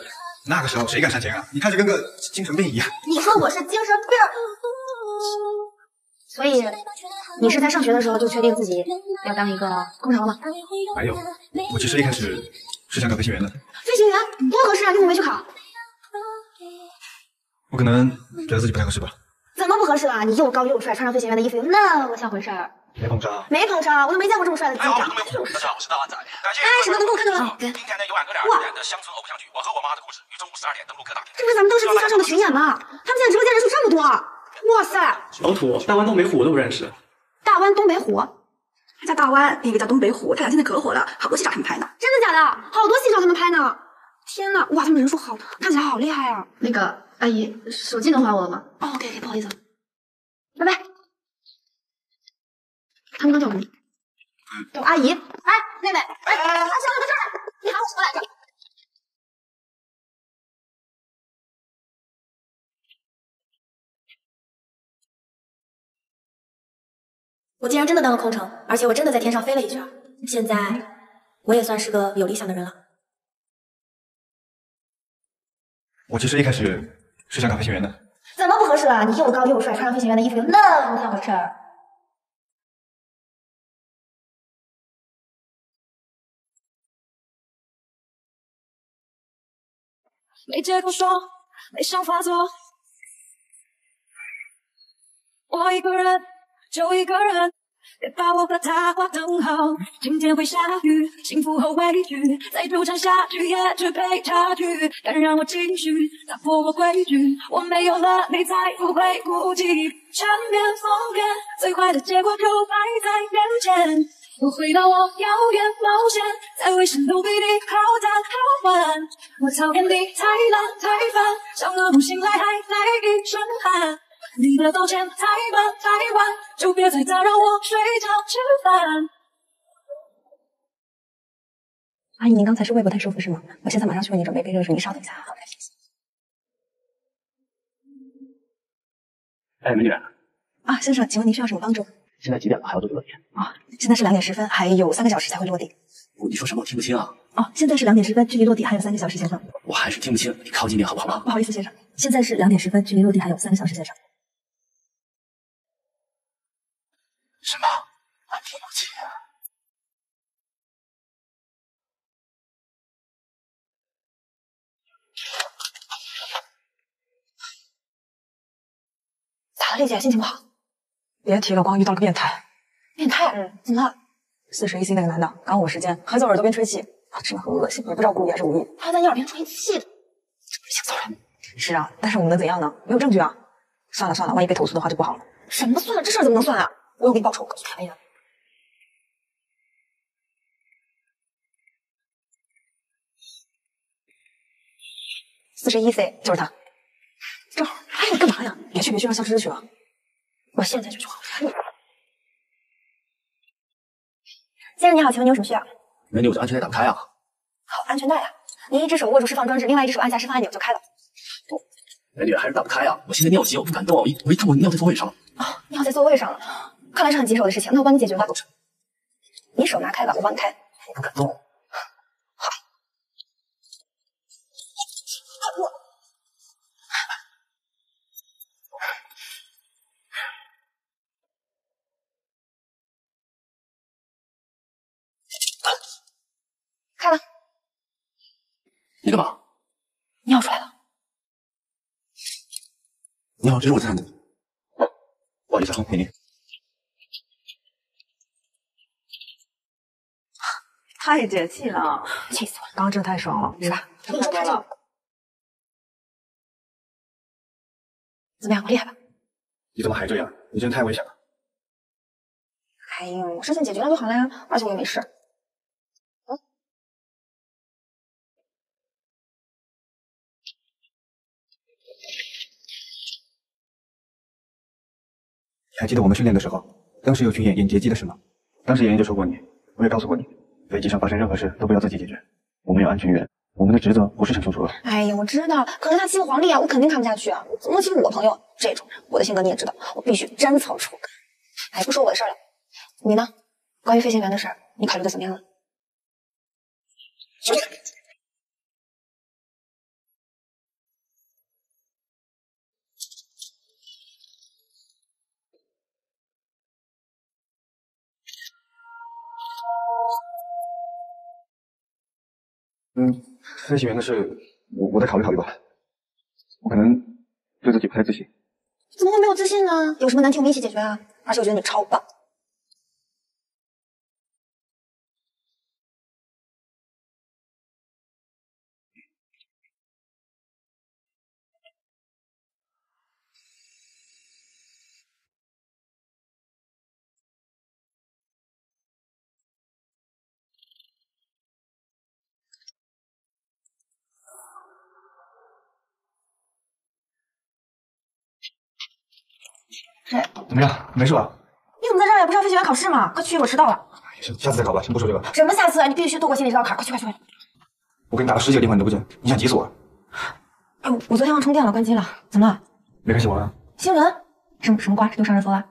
那个时候谁敢上前啊？你看着跟个精神病一样。你说我是精神病？所以你是在上学的时候就确定自己要当一个空乘了吗？没有，我其实一开始是想考飞行员的。飞行员多合适啊！你怎么没去考？我可能觉得自己不太合适吧。怎么不合适了？你又高又帅，穿上飞行员的衣服又那么像回事儿。没碰上，没碰上，我都没见过这么帅的机长。大家好，我是大湾仔。感谢哎，什么能给我看到了。今天呢，有俺哥俩主演的乡村偶像剧《我和我妈的故事》，于中午十二点登陆各大平台。这不是咱们当时机场上的巡演吗？他们现在直播间人数这么多，哇塞！老土，大湾东北虎我都不认识。大湾东北虎，一个叫大湾，那个叫东北虎，他俩现在可火了，好多戏找他们拍呢。真的假的？好多戏找他们拍呢。天呐，哇，他们人数好多，看起来好厉害啊！那个阿姨，手机能还我了吗？哦，OK，不好意思，拜拜。他们刚叫什么？叫阿姨。哎，妹妹，哎，阿行，到这儿，你喊我什么来着？我竟然真的当了空乘，而且我真的在天上飞了一圈。现在我也算是个有理想的人了。我其实一开始是想搞飞行员的。怎么不合适了？你又高又帅，穿上飞行员的衣服又那么像回事儿。没借口说，没想法做，我一个人，就一个人，别把我和他划等号。今天会下雨，幸福和委屈，再纠缠下去也只配差距。敢让我继续打破我规矩，我没有了你才不会孤寂。缠绵风月，最坏的结果就摆在眼前。我回到我遥远冒险，在危险都比你好谈好玩。我讨厌你太懒太烦，像噩梦醒来还带一身汗。你的道歉太慢太晚，就别再打扰我睡觉吃饭。阿姨，您刚才是胃不太舒服是吗？我现在马上去为您准备杯热水，您稍等一下啊。好的，谢谢。哎，美女，啊，先生，请问您需要什么帮助？现在几点了？还要多久落地？啊，现在是两点十分，还有三个小时才会落地。哦你说什么？我听不清啊！哦，现在是两点十分，距离落地还有三个小时，先生。我还是听不清，你靠近点好不好？不好意思，先生，现在是两点十分，距离落地还有三个小时，先生。什么？俺听不清。咋了，丽姐，心情不好？别提了，光遇到了个变态。变态？嗯，怎么了？四十一 C 那个男的，赶我时间，还在我耳朵边吹气，啊，真的很恶心，也不知道故意还是无意。他还在你耳边吹气，这不是性骚扰？是啊，但是我们能怎样呢？没有证据啊。算了算了，万一被投诉的话就不好了。什么算了？这事儿怎么能算啊？我有给你报仇，告诉凯威的。四十一 C 就是他，正好。哎，你干嘛呀？别去别去，让肖芝芝去吧。我现在就去好。先生你好，请问你有什么需要？美女，我的安全带打不开啊！好，安全带啊。您一只手握住释放装置，另外一只手按下释放按钮就开了。美女，还是打不开啊！我现在尿急，我不敢动，我一我一动我尿在座位上了。啊，尿在座位上了，看来是很棘手的事情。那我帮你解决吧。你手拿开吧，我帮你开。我不敢动。开了，你干嘛？尿出来了。你好，这是我在的。不好意思啊，美女。太解气了，气死我了！刚刚真的太爽了，是吧？你说太了。怎么样，我厉害吧？你怎么还这样？你真的太危险了。哎呦，事情解决了就好了呀，而且我也没事。你还记得我们训练的时候，当时有群演演劫机的事吗？当时妍妍就说过你，我也告诉过你，飞机上发生任何事都不要自己解决，我们有安全员，我们的职责不是惩处除恶。哎呀，我知道，可是他欺负黄丽啊，我肯定看不下去啊！怎么能欺负我朋友？这种人，我的性格你也知道，我必须斩草除根。哎，不说我的事了，你呢？关于飞行员的事，你考虑的怎么样了？嗯，飞行员的事，我我再考虑考虑吧。我可能对自己不太自信。怎么会没有自信呢？有什么难题我们一起解决啊！而且我觉得你超棒。谁？怎么样？没事吧？你怎么在这儿呀？不是要飞行员考试吗？快去，我迟到了。下下次再考吧，先不说这个。什么下次？你必须度过心理这道坎！快去，快去，快去！我给你打了十几个电话，你都不接，你想急死我？哎，我我昨天忘充电了，关机了。怎么了？没看新闻啊？新闻？什么什么瓜？这都上热搜了？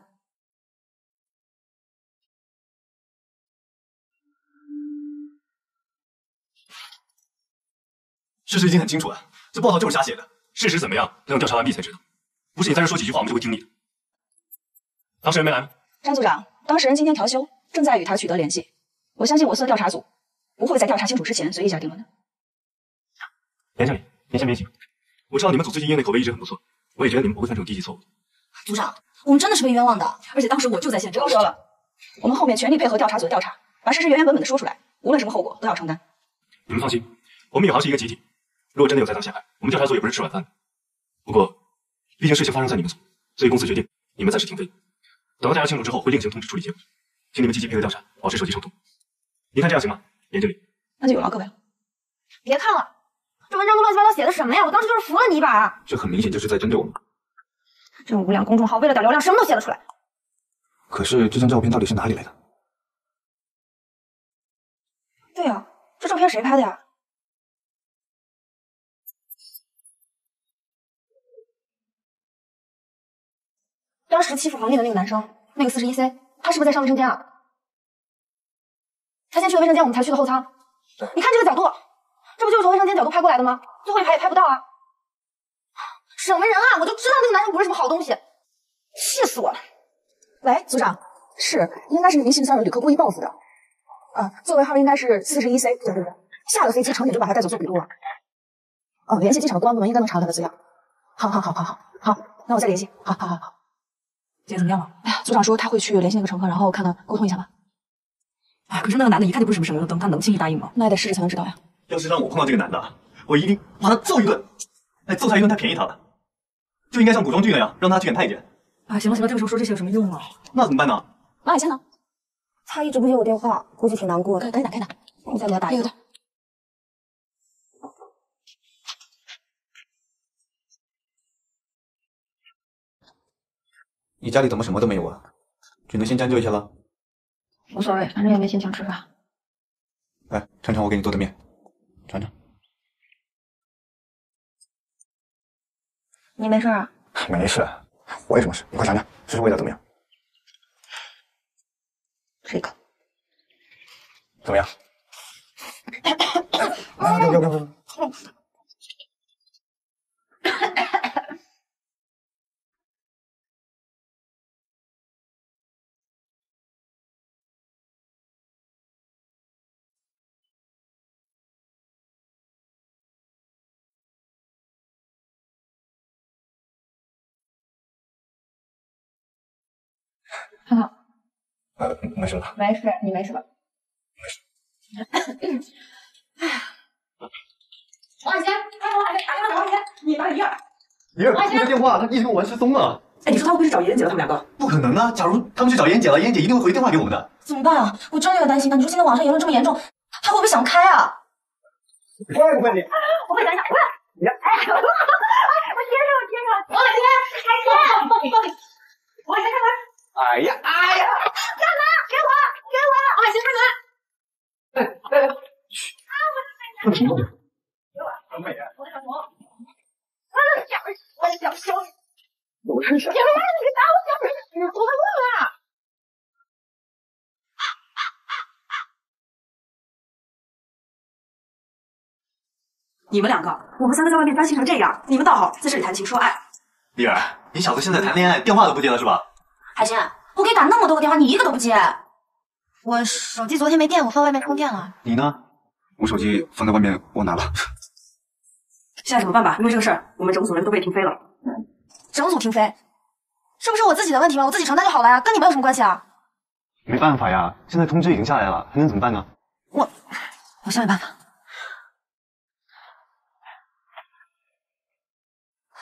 事实已经很清楚了，这报道就是瞎写的。事实怎么样，等调查完毕才知道。不是你在这说几句话，我们就会听你的。当事人没来吗？张组长，当事人今天调休，正在与他取得联系。我相信我司的调查组不会在调查清楚之前随意下定论的。严经理，您先别急。我知道你们组最近业内口碑一直很不错，我也觉得你们不会犯这种低级错误。组长，我们真的是被冤枉的，而且当时我就在现场。不说了，我们后面全力配合调查组的调查，把事实原原本本的说出来，无论什么后果都要承担。你们放心，我们宇航是一个集体，如果真的有栽赃陷害，我们调查组也不是吃软饭的。不过，毕竟事情发生在你们组，所以公司决定你们暂时停飞。等到调查清楚之后，会另行通知处理结果。请你们积极配合调查，保持手机畅通。您看这样行吗？严经理，那就有劳，各位了。别看了，这文章都乱七八糟写的什么呀？我当时就是扶了你一把啊。这很明显就是在针对我们。这种无良公众号为了点流量，什么都写得出来。可是这张照片到底是哪里来的？对呀、这照片谁拍的呀？当时欺负黄丽的那个男生，那个四十一 C，他是不是在上卫生间啊？他先去了卫生间，我们才去的后舱。你看这个角度，这不就是从卫生间角度拍过来的吗？最后一排也拍不到啊！什么人啊！我就知道那个男生不是什么好东西，气死我了！喂，组长，是，应该是您信箱的旅客故意报复的。啊，座位号应该是四十一 C，对对对。下了飞机，乘警就把他带走做笔录了。哦，联系机场的公安部门，应该能查到他的资料。好好好好好好，那我再联系。好好好好。姐怎么样了？哎呀，组长说他会去联系那个乘客，然后看看沟通一下吧。哎，可是那个男的一看就不是什么省油的灯，他能轻易答应吗？那也得试试才能知道呀。要是让我碰到这个男的，我一定把他揍一顿。哎，揍他一顿太便宜他了，就应该像古装剧那样，让他去演太监。啊，行了行了，这个时候说这些有什么用啊？那怎么办呢？马海鲜呢？他一直不接我电话，估计挺难过的。赶紧打，赶紧打。我再给他打一个。对对对。你家里怎么什么都没有啊？只能先将就一下了。无所谓，反正也没心情吃饭。来，尝尝我给你做的面，尝尝。你没事啊？没事，我有什么事？你快尝尝，试试味道怎么样？吃一口。怎么样？[LAUGHS] 啊，不要不要不要！呃，没事吧？没事，你没事吧？王海贤，哎，王海贤，打电话给王海贤，你打李二。爷儿，你的电话，他一直跟我玩失踪了。哎，你说他会不会去找妍妍姐了？他们两个？不可能啊！假如他们去找妍姐了，妍姐一定会回电话给我们的。怎么办啊？我真有点担心呢。你说现在网上言论这么严重，他会不会想开啊？会不会你？我会想想，我会。你哎，我接上，我接上。王海贤，海贤，报警报警！王海贤开门！哎呀哎呀！干嘛？给我，给我！王海贤开门！哎哎！啊，我放什么？给我！很美啊！我的小童。啊，小我的小小。有事别别别！你打我小腿！我会问了。你们两个，我们三个在外面担心成这样，你们倒好，在这里谈情说爱。丽儿，你小子现在谈恋爱，电话都不接了是吧？海贤，我给你打那么多个电话，你一个都不接。我手机昨天没电，我放外面充电了。你呢？我手机放在外面，忘拿了。[LAUGHS] 现在怎么办吧？因为这个事儿，我们整组人都被停飞了。整组停飞，这不是我自己的问题吗？我自己承担就好了呀，跟你们有什么关系啊？没办法呀，现在通知已经下来了，还能怎么办呢？我我想想办法。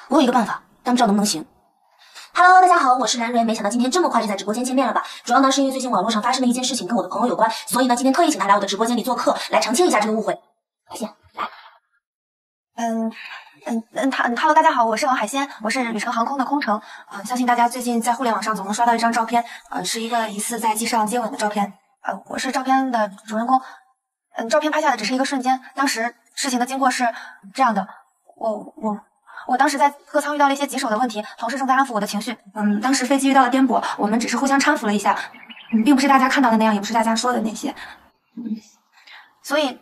我有一个办法，但不知道能不能行。Hello，大家好，我是蓝蕊。没想到今天这么快就在直播间见面了吧？主要呢是因为最近网络上发生的一件事情跟我的朋友有关，所以呢今天特意请他来我的直播间里做客，来澄清一下这个误会。海鲜，来。嗯嗯嗯，哈，Hello，大家好，我是王海鲜，我是旅程航空的空乘。呃，相信大家最近在互联网上总能刷到一张照片，呃，是一个疑似在机上接吻的照片。呃，我是照片的主人公。嗯，照片拍下的只是一个瞬间，当时事情的经过是这样的，我我。我当时在客舱遇到了一些棘手的问题，同事正在安抚我的情绪。嗯，当时飞机遇到了颠簸，我们只是互相搀扶了一下，嗯，并不是大家看到的那样，也不是大家说的那些。嗯，所以，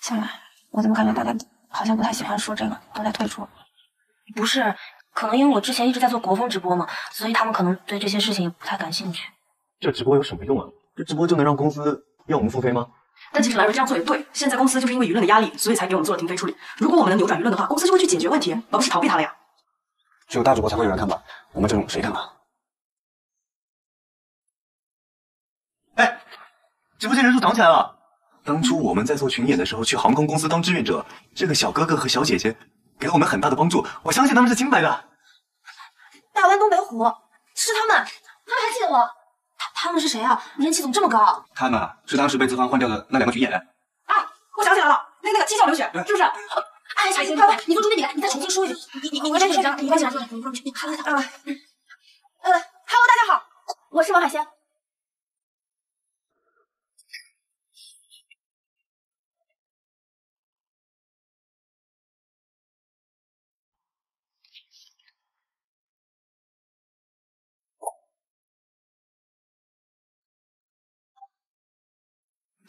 小兰，我怎么感觉大家好像不太喜欢说这个，都在退出？不是，可能因为我之前一直在做国风直播嘛，所以他们可能对这些事情也不太感兴趣。这直播有什么用啊？这直播就能让公司要我们付费吗？但其实来瑞这样做也对，现在公司就是因为舆论的压力，所以才给我们做了停飞处理。如果我们能扭转舆论的话，公司就会去解决问题，而不是逃避它了呀。只有大主播才会有人看吧？我们这种谁看啊？哎，直播间人数涨起来了。当初我们在做群演的时候，去航空公司当志愿者，这个小哥哥和小姐姐给了我们很大的帮助，我相信他们是清白的。大湾东北虎是他们，他们还记得我，他他们是谁啊？人气怎么这么高？他们啊是当时被资方换掉的那两个群演。啊我想起来了，那个那个七窍流血，是不是？哎，小心，快快，你坐中间点，你再重新说一遍。你你你你紧张，你别紧张，你你你看看看。呃，Hello，大家好，我是王海鲜。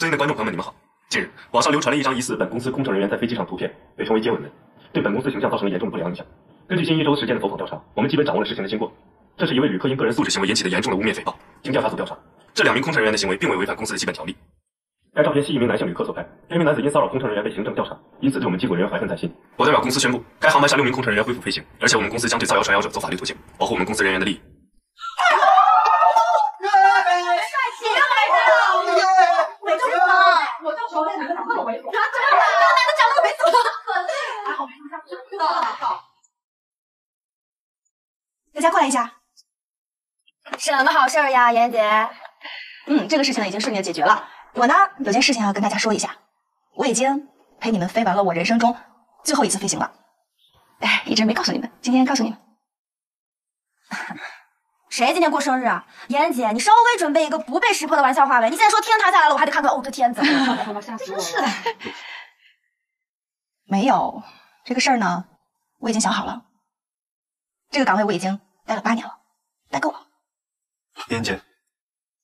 尊敬的观众朋友们，你们好。近日，网上流传了一张疑似本公司空乘人员在飞机上的图片，被称为接吻文，对本公司形象造成了严重的不良影响。根据近一周时间的走访调查，我们基本掌握了事情的经过。这是一位旅客因个人素质行为引起的严重的污蔑诽谤。经调查组调查，这两名空乘人员的行为并未违反公司的基本条例。该照片系一名男性旅客所拍，这名男子因骚扰空乘人员被行政调查，因此对我们机组人员怀恨在心。我代表公司宣布，该航班上六名空乘人员恢复飞行，而且我们公司将对造谣传谣者走法律途径，保护我们公司人员的利益。我就说，我就说那女的长这么猥琐，那男的长这么猥琐，还好没好。大家过来一下。什么好事儿呀，妍姐？嗯，这个事情呢已经顺利的解决了。我呢有件事情要跟大家说一下，我已经陪你们飞完了我人生中最后一次飞行了。哎，一直没告诉你们，今天告诉你们。[LAUGHS] 谁今天过生日啊？妍姐，你稍微准备一个不被识破的玩笑话呗。你现在说天塌下来了，我还得看看。哦，这天怎么了？[LAUGHS] 吓死我了！真是的。没有这个事儿呢，我已经想好了。这个岗位我已经待了八年了，待够了。妍姐，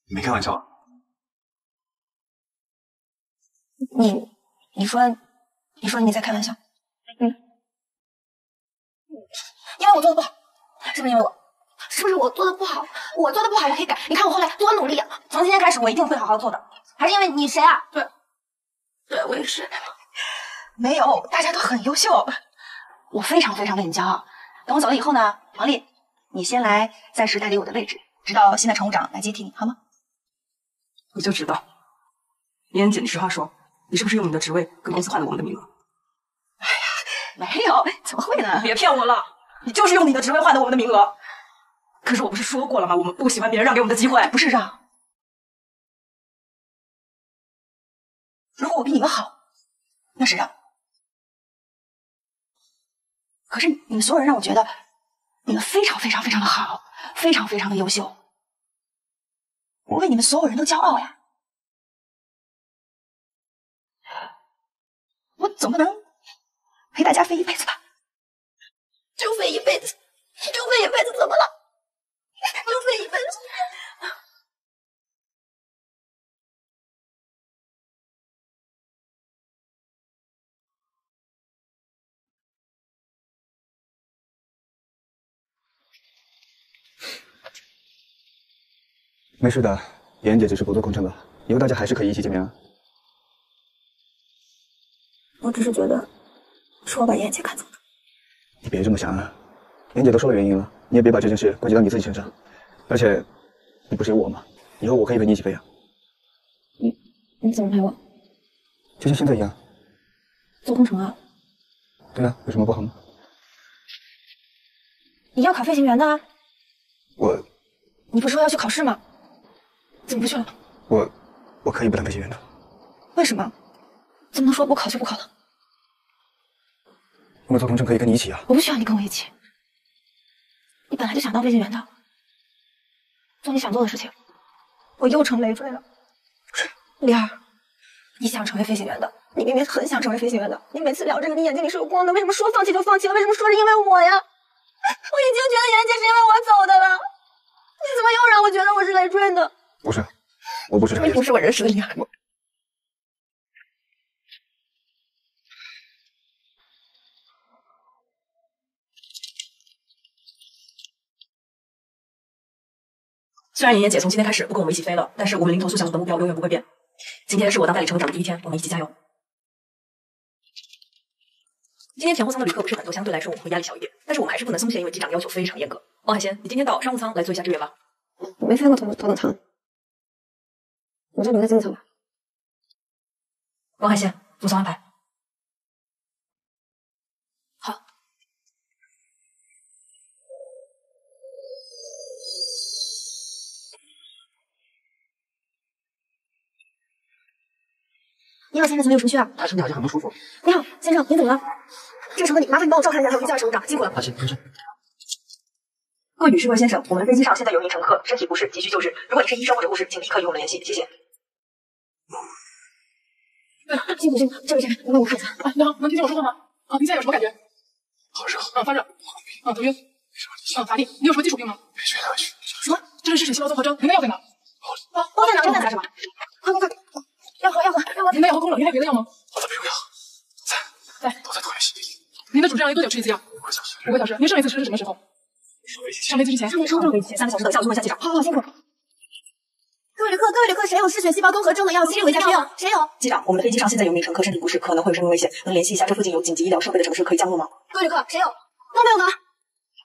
你没开玩笑啊？你，你说，你说你在开玩笑？嗯，因为我做的不好，是不是因为我？是不是我做的不好？我做的不好，我可以改。你看我后来多努力啊！从今天开始，我一定会好好做的。还是因为你谁啊？对，对我也是。没有，大家都很优秀，我非常非常为你骄傲。等我走了以后呢，王丽，你先来暂时代理我的位置，直到新的乘务长来接替你，好吗？我就知道，妍姐，你实话说，你是不是用你的职位跟公司换了我们的名额？哎 [LAUGHS] 呀没有，怎么会呢？别骗我了，你就是用你的职位换的我们的名额。可是我不是说过了吗？我们不喜欢别人让给我们的机会，不是让。如果我比你们好，那是让。可是你们所有人让我觉得你们非常非常非常的好，非常非常的优秀。我为你们所有人都骄傲呀！我总不能陪大家飞一辈子吧？就飞一辈子，就飞一辈子，怎么了？就飞一辈子。没事的，妍姐只是不做空乘了，以后大家还是可以一起见面啊。我只是觉得是我把妍姐看走了。你别这么想啊，妍姐都说了原因了，你也别把这件事归结到你自己身上。而且，你不是有我吗？以后我可以陪你一起飞啊。你你怎么陪我？就像现在一样。做空乘啊？对啊，有什么不好吗？你要考飞行员的啊？我你不是说要去考试吗？怎么不去了？我我可以不当飞行员的。为什么？怎么能说不考就不考了？我们做空乘可以跟你一起啊。我不需要你跟我一起。你本来就想当飞行员的，做你想做的事情。我又成累赘了。丽儿，你想成为飞行员的，你明明很想成为飞行员的。你每次聊这个，你眼睛里是有光的。为什么说放弃就放弃了？为什么说是因为我呀？我已经觉得妍姐是因为我走的了，你怎么又让我觉得我是累赘呢？不是，我不是这个意思。你不是我认识的女孩。虽然妍妍姐从今天开始不跟我们一起飞了，但是我们零投诉小组的目标永远不会变。今天是我当代理乘务长的第一天，我们一起加油。今天前后舱的旅客不是很多，相对来说我们会压力小一点，但是我们还是不能松懈，因为机长要求非常严格。王海鲜，你今天到商务舱来做一下支援吧。我没飞过头头等舱，我就留在经济舱吧。王海鲜，服从安排。好你好，先生，请问有什么需要？他身体好像很不舒服。你好，先生，您怎么了？这个乘客，你麻烦你帮我照看一下他有第二什么长，辛苦了。好、啊，行，没事。各位女士、各位先生，我们的飞机上现在有一名乘客身体不适，急需救治。如果你是医生或者护士，请立刻与我们联系，谢谢。辛苦辛苦，这位先生，你帮我看一下。啊，你好，能听见我说话吗？啊，您现在有什么感觉？好热。啊，发热。啊，头晕。啊，乏力。你有什么基础病吗？委屈了，委屈。什么？这是湿疹细胞综合征。您的药在哪？啊，包在哪？包在哪？是吧？快快快！药盒，药盒，药盒。您的药盒空了，您还有别的药吗？我的，不用药。在在。都在椭圆形里。您的主治药一多久吃一次药？五个小时。五个小时。您上一次吃是什么时候？上飞机之前。上飞上飞机前三个小时等下，我问一下机长。好好辛苦。各位旅客，各位旅客，谁有失血细胞综合征的药？请回家。谁有？谁有？机长，我们的飞机上现在有一名乘客身体不适，可能会有生命危险，能联系一下这附近有紧急医疗设备的城市可以降落吗？各位旅客，谁有？都没有吗？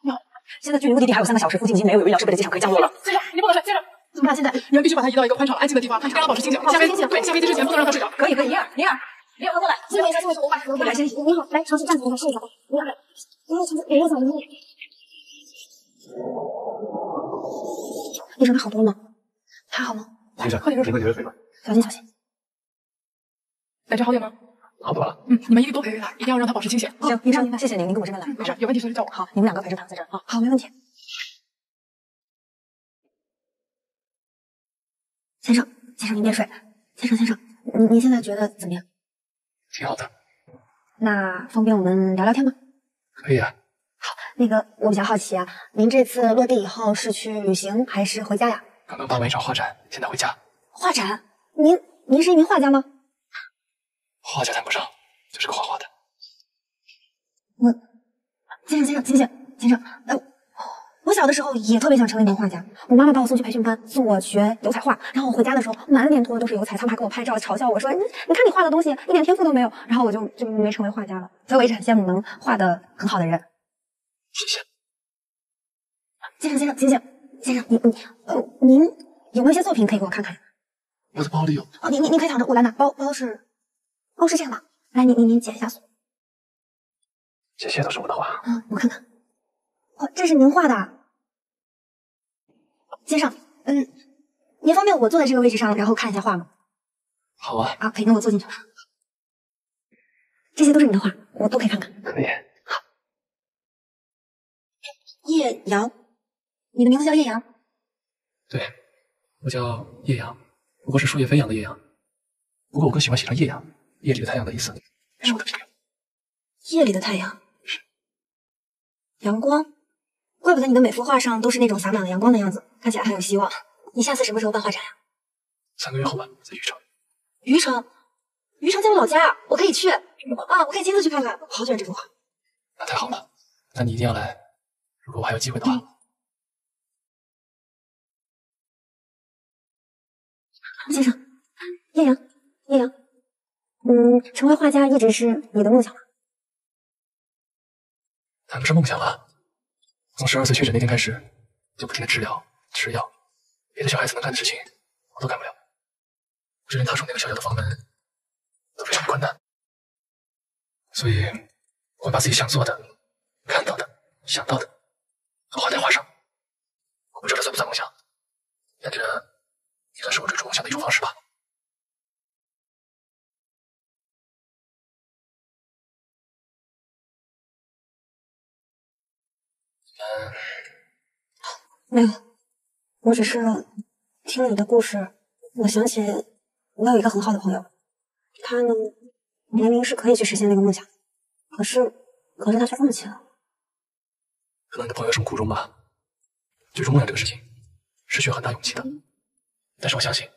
有。现在距离目的地还有三个小时，附近已经没有有医疗设备的机场可以降落了。先生，你不能睡，先生。怎么办？现在你们必须把他移到一个宽敞安静的地方，让他保持清醒。下飞机对，下飞机之前不能让他睡着。可以，可以。灵儿，灵儿，灵儿，过来，辛苦一下，辛苦一下，我把我把先。你好，来，尝试站起来试一下。你好，你好，长期给我嗓子。医生，他好多了吗？还好吗？先生，喝点热水，喝点热水吧。小心，小心。感觉好点吗？好多了。嗯，你们一定多陪陪他，一定要让他保持清醒。行，医生，谢谢您，您跟我这边来。没事，有问题随时叫我。好，你们两个陪着他在这儿啊。好，没问题。先生，先生，您别睡。先生，先生，您您现在觉得怎么样？挺好的。那方便我们聊聊天吗？可以啊。好，那个我比较好奇啊，您这次落地以后是去旅行还是回家呀？刚刚办完一场画展，现在回家。画展？您您是一名画家吗？画家谈不上，就是个画画的。我，先生，先生，醒醒，先生，呃，我小的时候也特别想成为一名画家。我妈妈把我送去培训班，送我学油彩画，然后我回家的时候满脸涂的都是油彩，他们还给我拍照嘲笑我说：“你你看你画的东西一点天赋都没有。”然后我就就没成为画家了。所以我一直很羡慕能画的很好的人。谢谢。先生，先生，醒醒，先生，你你呃，您有没有一些作品可以给我看看？我的包里有。哦，您您您可以躺着，我来拿。包包是，哦是这样的。来，您您您解一下锁。这些都是我的画。嗯，我看看。哦，这是您画的。先生，嗯，您方便我坐在这个位置上，然后看一下画吗？好啊。啊，可以，那我坐进去了。这些都是你的画，我都可以看看。可以。好。叶阳，你的名字叫叶阳？对，我叫叶阳，不过是树叶飞扬的叶阳。不过我更喜欢写上叶阳，夜里的太阳的意思，也是我的笔名。夜里的太阳是阳光，怪不得你的每幅画上都是那种洒满了阳光的样子，看起来很有希望。你下次什么时候办画展呀？三个月后吧，在余城。余城，余城在我老家，我可以去啊，我可以亲自去看看。我好喜欢这幅画。那太好了，那你一定要来。如果我还有机会的话。先生，叶阳，叶阳，嗯，成为画家一直是你的梦想吗？谈不上梦想了。从十二岁确诊那天开始，就不停的治疗、吃药，别的小孩子能干的事情，我都干不了。就连踏出那个小小的房门都非常困难，所以我会把自己想做的、看到的、想到的都画在画上。我不知道这算不算梦想，但这想的一种方式吧。嗯，没有，我只是听了你的故事，我想起我有一个很好的朋友，他呢明明是可以去实现那个梦想，可是可是他却放弃了。可能你的朋友有什么苦衷吧。追逐梦想这个事情是需要很大勇气的，但是我相信，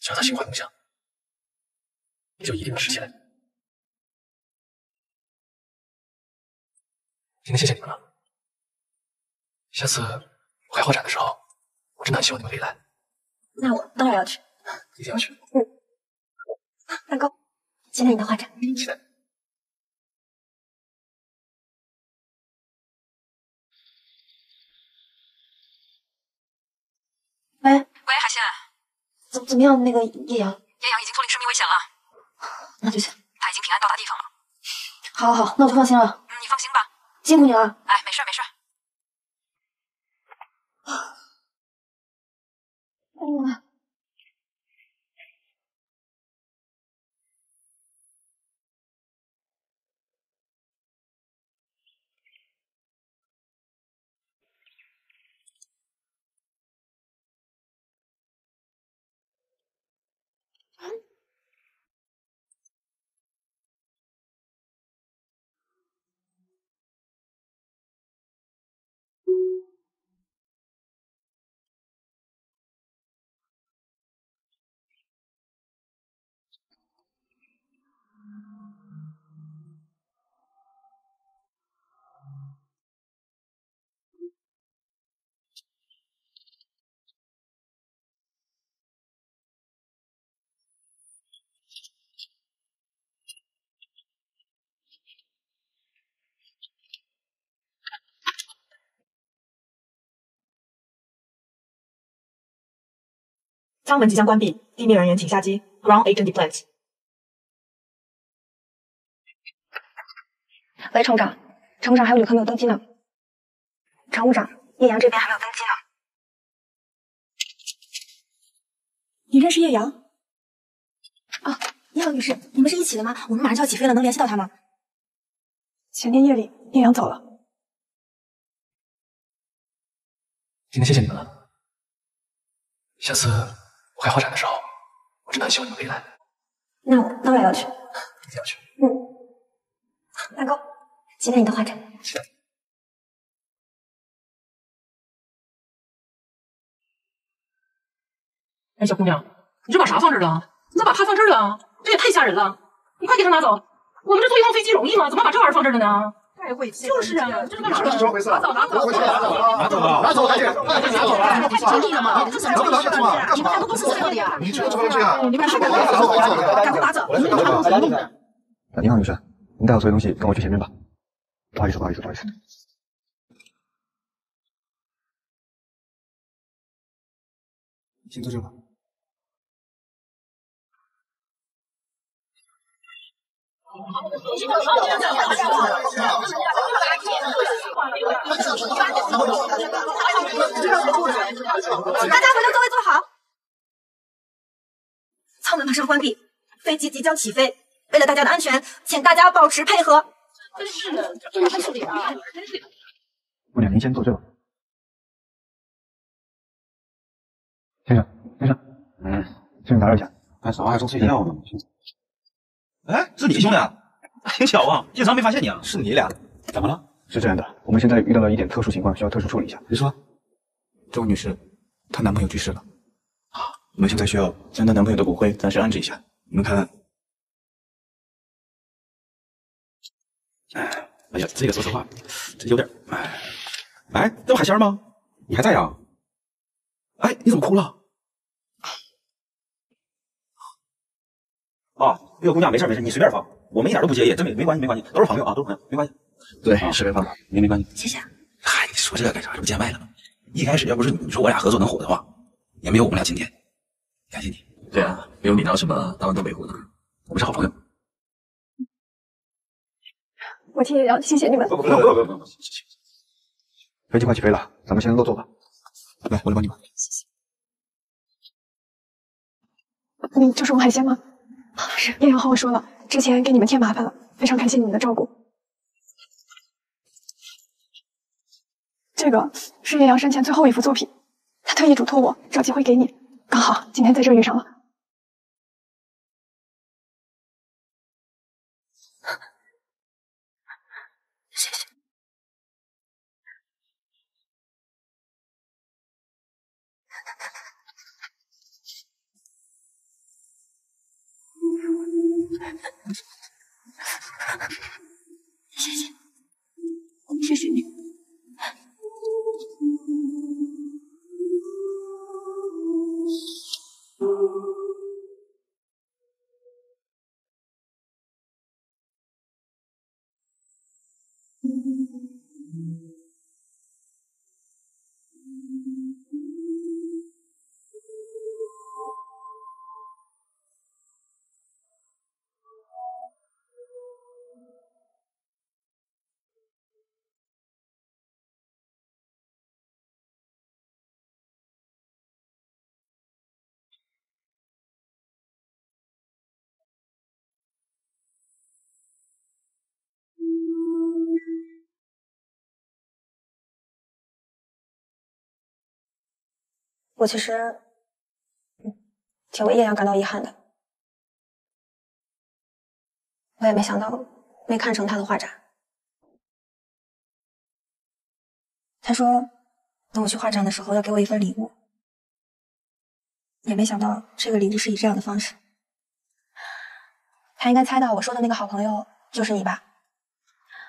只要他心怀梦想，就一定能实现。今天谢谢你们了。下次我开画展的时候，我真的很希望你们可以来。那我当然要去，[LAUGHS] 一定要去。嗯，蛋糕，期待你的画展。期待。喂，喂，海鲜，怎怎么样？那个叶阳，叶阳已经脱离生命危险了，[SIGHS] 那就行。他已经平安到达地方了。好，好，好，那我就放心了。嗯，你放心吧。辛苦你了。哎，没事没事。[SIGHS] 嗯。舱门即将关闭，地面人员请下机。Ground agent deployed。喂，乘务长，乘务长还有旅客没有登机呢。乘务长，叶阳这边还没有登机呢。你认识叶阳？啊，你好，女士，你们是一起的吗？我们马上就要起飞了，能联系到他吗？前天夜里，叶阳走了。今天谢谢你们了。下次我开画展的时候，我真的很希望你们可以来。那我当然要去。一定要去。嗯，大哥，期待你的画展。期待。哎，小姑娘，你这把啥放这儿了？你咋把它放这儿了？这也太吓人了！你快给它拿走。我们这坐一趟飞机容易吗？怎么把这玩意儿放这儿了呢？就是啊，这是干嘛的？这是怎么回事？拿走，拿走，拿走，拿走，拿走，赶紧，拿走啊！太不容易了嘛！这是拿走，拿走嘛！你们两个都是这样的呀？你这个什么东西啊？你们赶快拿走，赶快拿走！你好，女士，您带好所有东西，跟我去前面吧。不好意思，不好意思，不好意思。请坐这吧。大家回到座位坐好。舱门马上关闭，飞机即将起飞。为了大家的安全，请大家保持配合。真是的，这还处理啊！姑娘，您先坐这吧。先生，先生，嗯，先生打扰一下，干啥呀？正睡觉呢。哎，是你兄弟啊？挺巧啊，经常没发现你啊。是你俩，怎么了？是这样的，我们现在遇到了一点特殊情况，需要特殊处理一下。你说，这位女士，她男朋友去世了，啊，我们现在需要将她男朋友的骨灰暂时安置一下。你们看，哎，哎呀，这个说实话，这有点，哎，哎，这不海鲜吗？你还在呀？哎，你怎么哭了？啊，这个姑娘没事没事，你随便放，我们一点都不介意，真没没关系没关系，都是朋友啊，都是朋友，没关系。对，是没办法，没没关系。谢谢。嗨，你说这个干啥？这不见外了吗？一开始要不是你说我俩合作能火的话，也没有我们俩今天。感谢你。对啊，没有你拿什么当都没火呢。我们是好朋友。我替叶阳谢谢你们。不不不不不不，飞机快起飞了，咱们先落座吧。来，我来帮你吧。谢谢你就是王海鲜吗？是。叶阳和我说了，之前给你们添麻烦了，非常感谢你们的照顾。这个是叶阳生前最后一幅作品，他特意嘱托我找机会给你，刚好今天在这遇上了。我其实，挺为叶阳感到遗憾的。我也没想到，没看成他的画展。他说，等我去画展的时候要给我一份礼物，也没想到这个礼物是以这样的方式。他应该猜到我说的那个好朋友就是你吧？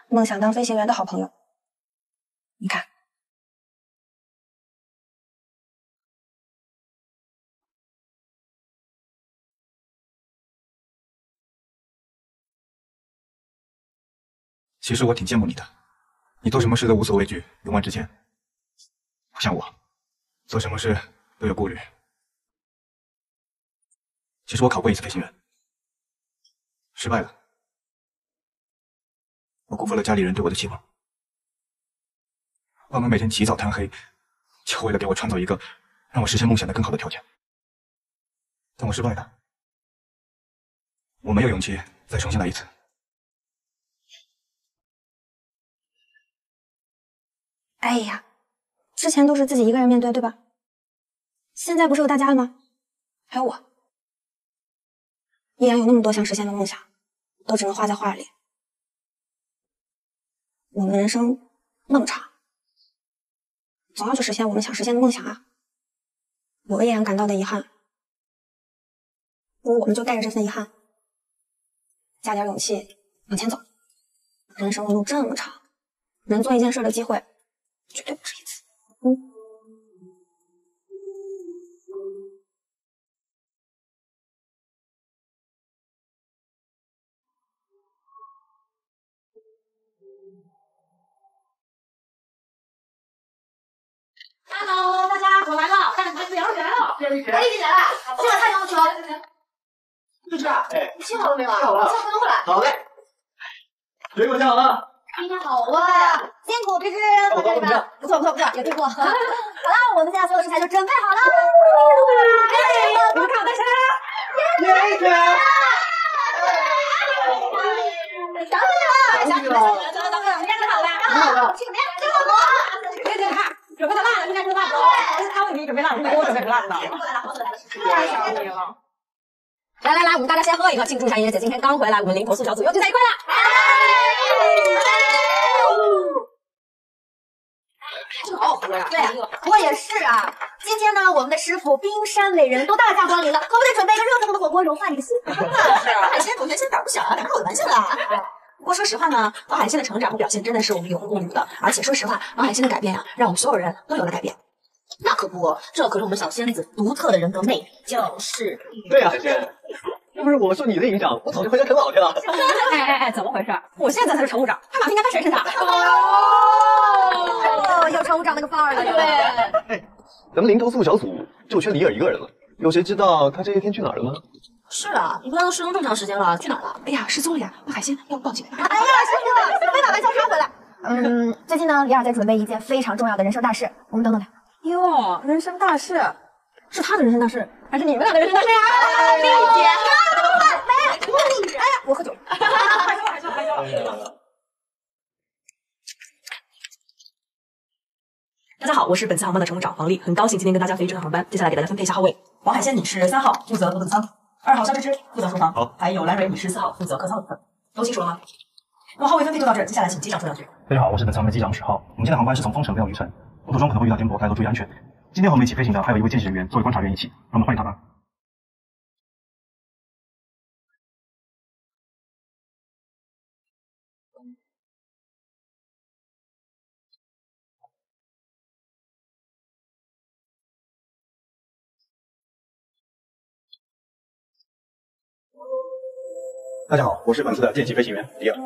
梦想当飞行员的好朋友。其实我挺羡慕你的，你做什么事都无所畏惧，勇往直前，不像我，做什么事都有顾虑。其实我考过一次飞行员，失败了。我辜负了家里人对我的期望，爸妈每天起早贪黑，就为了给我创造一个让我实现梦想的更好的条件。但我失败了，我没有勇气再重新来一次。哎呀，之前都是自己一个人面对，对吧？现在不是有大家了吗？还有我，依然有那么多想实现的梦想，都只能画在画里。我们人生那么长，总要去实现我们想实现的梦想啊！我依然感到的遗憾，不如我们就带着这份遗憾，加点勇气往前走。人生的路这么长，能做一件事的机会绝对不止一次。嗯。Hello，大家我来了，大家杨姐来了，我已经来了，今晚太阳去了。芝芝，哎，你切好了没有啊？切好了下回能回来。好嘞，水果切好了。今天好啊，辛苦芝芝，坐这里吧。不错不错不错，有进步。[LAUGHS] 好了，我们现在所有食材就准备好了。你们看我带谁来了？燕姐。想起来了，想起来了，走走走，你看吃好了吧？好了。吃什么呀？吃火锅。别别看，准备的辣的，应该吃辣的。他为你准备辣的，给我准备辣的呢。太想你了。来来来，我们大家先喝一个，庆祝一下妍姐今天刚回来，我们零投诉小组又聚在一块了。真的好好喝呀！对呀，我也是啊。今天呢，我们的师傅冰山美人都大驾光临了，可不得准备一个热腾腾的火锅，融化你的心。是啊，海鲜同学现在胆不小啊，敢开我的玩笑啊！不过说实话呢，王海鲜的成长和表现真的是我们有目共睹的。而且说实话，王海鲜的改变呀，让我们所有人都有了改变。那可不，这可是我们小仙子独特的人格魅力，就是。对呀、海鲜，要不是我受你的影响，我早就回家啃老去了。哎哎哎，怎么回事？我现在才是乘务长，他马屁应该拍谁身上？哦，有乘务长那个范儿了，对。咱们零投诉小组就缺李尔一个人了，有谁知道他这些天去哪儿了吗？是啊，你不知道失踪这么长时间了，去哪儿了？哎呀，失踪了呀！那海鲜，要不报警？哎呀，师傅，没把玩笑插回来。嗯，最近呢，李尔在准备一件非常重要的人生大事，我们等等他。哟，人生大事，是他的人生大事，还是你们俩的人生大事呀？丽姐，没，哎呀，我喝酒。大家好，我是本次航班的乘务长黄丽，很高兴今天跟大家飞这趟航班。接下来给大家分配一下号位。王海鲜，你是三号，负责头等舱；二号肖芝芝负责厨房。好。还有蓝蕊，你是四号，负责客舱的部分。都清楚了吗？那么号位分配就到这儿，接下来请机长说两句。大家好，我是本次航班机长十号。我们今天的航班是从丰城飞到渔村，路途中可能会遇到颠簸，大家都注意安全。今天和我们一起飞行的还有一位见习人员作为观察员一起，让我们欢迎他吧。大家好，我是本次的见习飞行员李尔。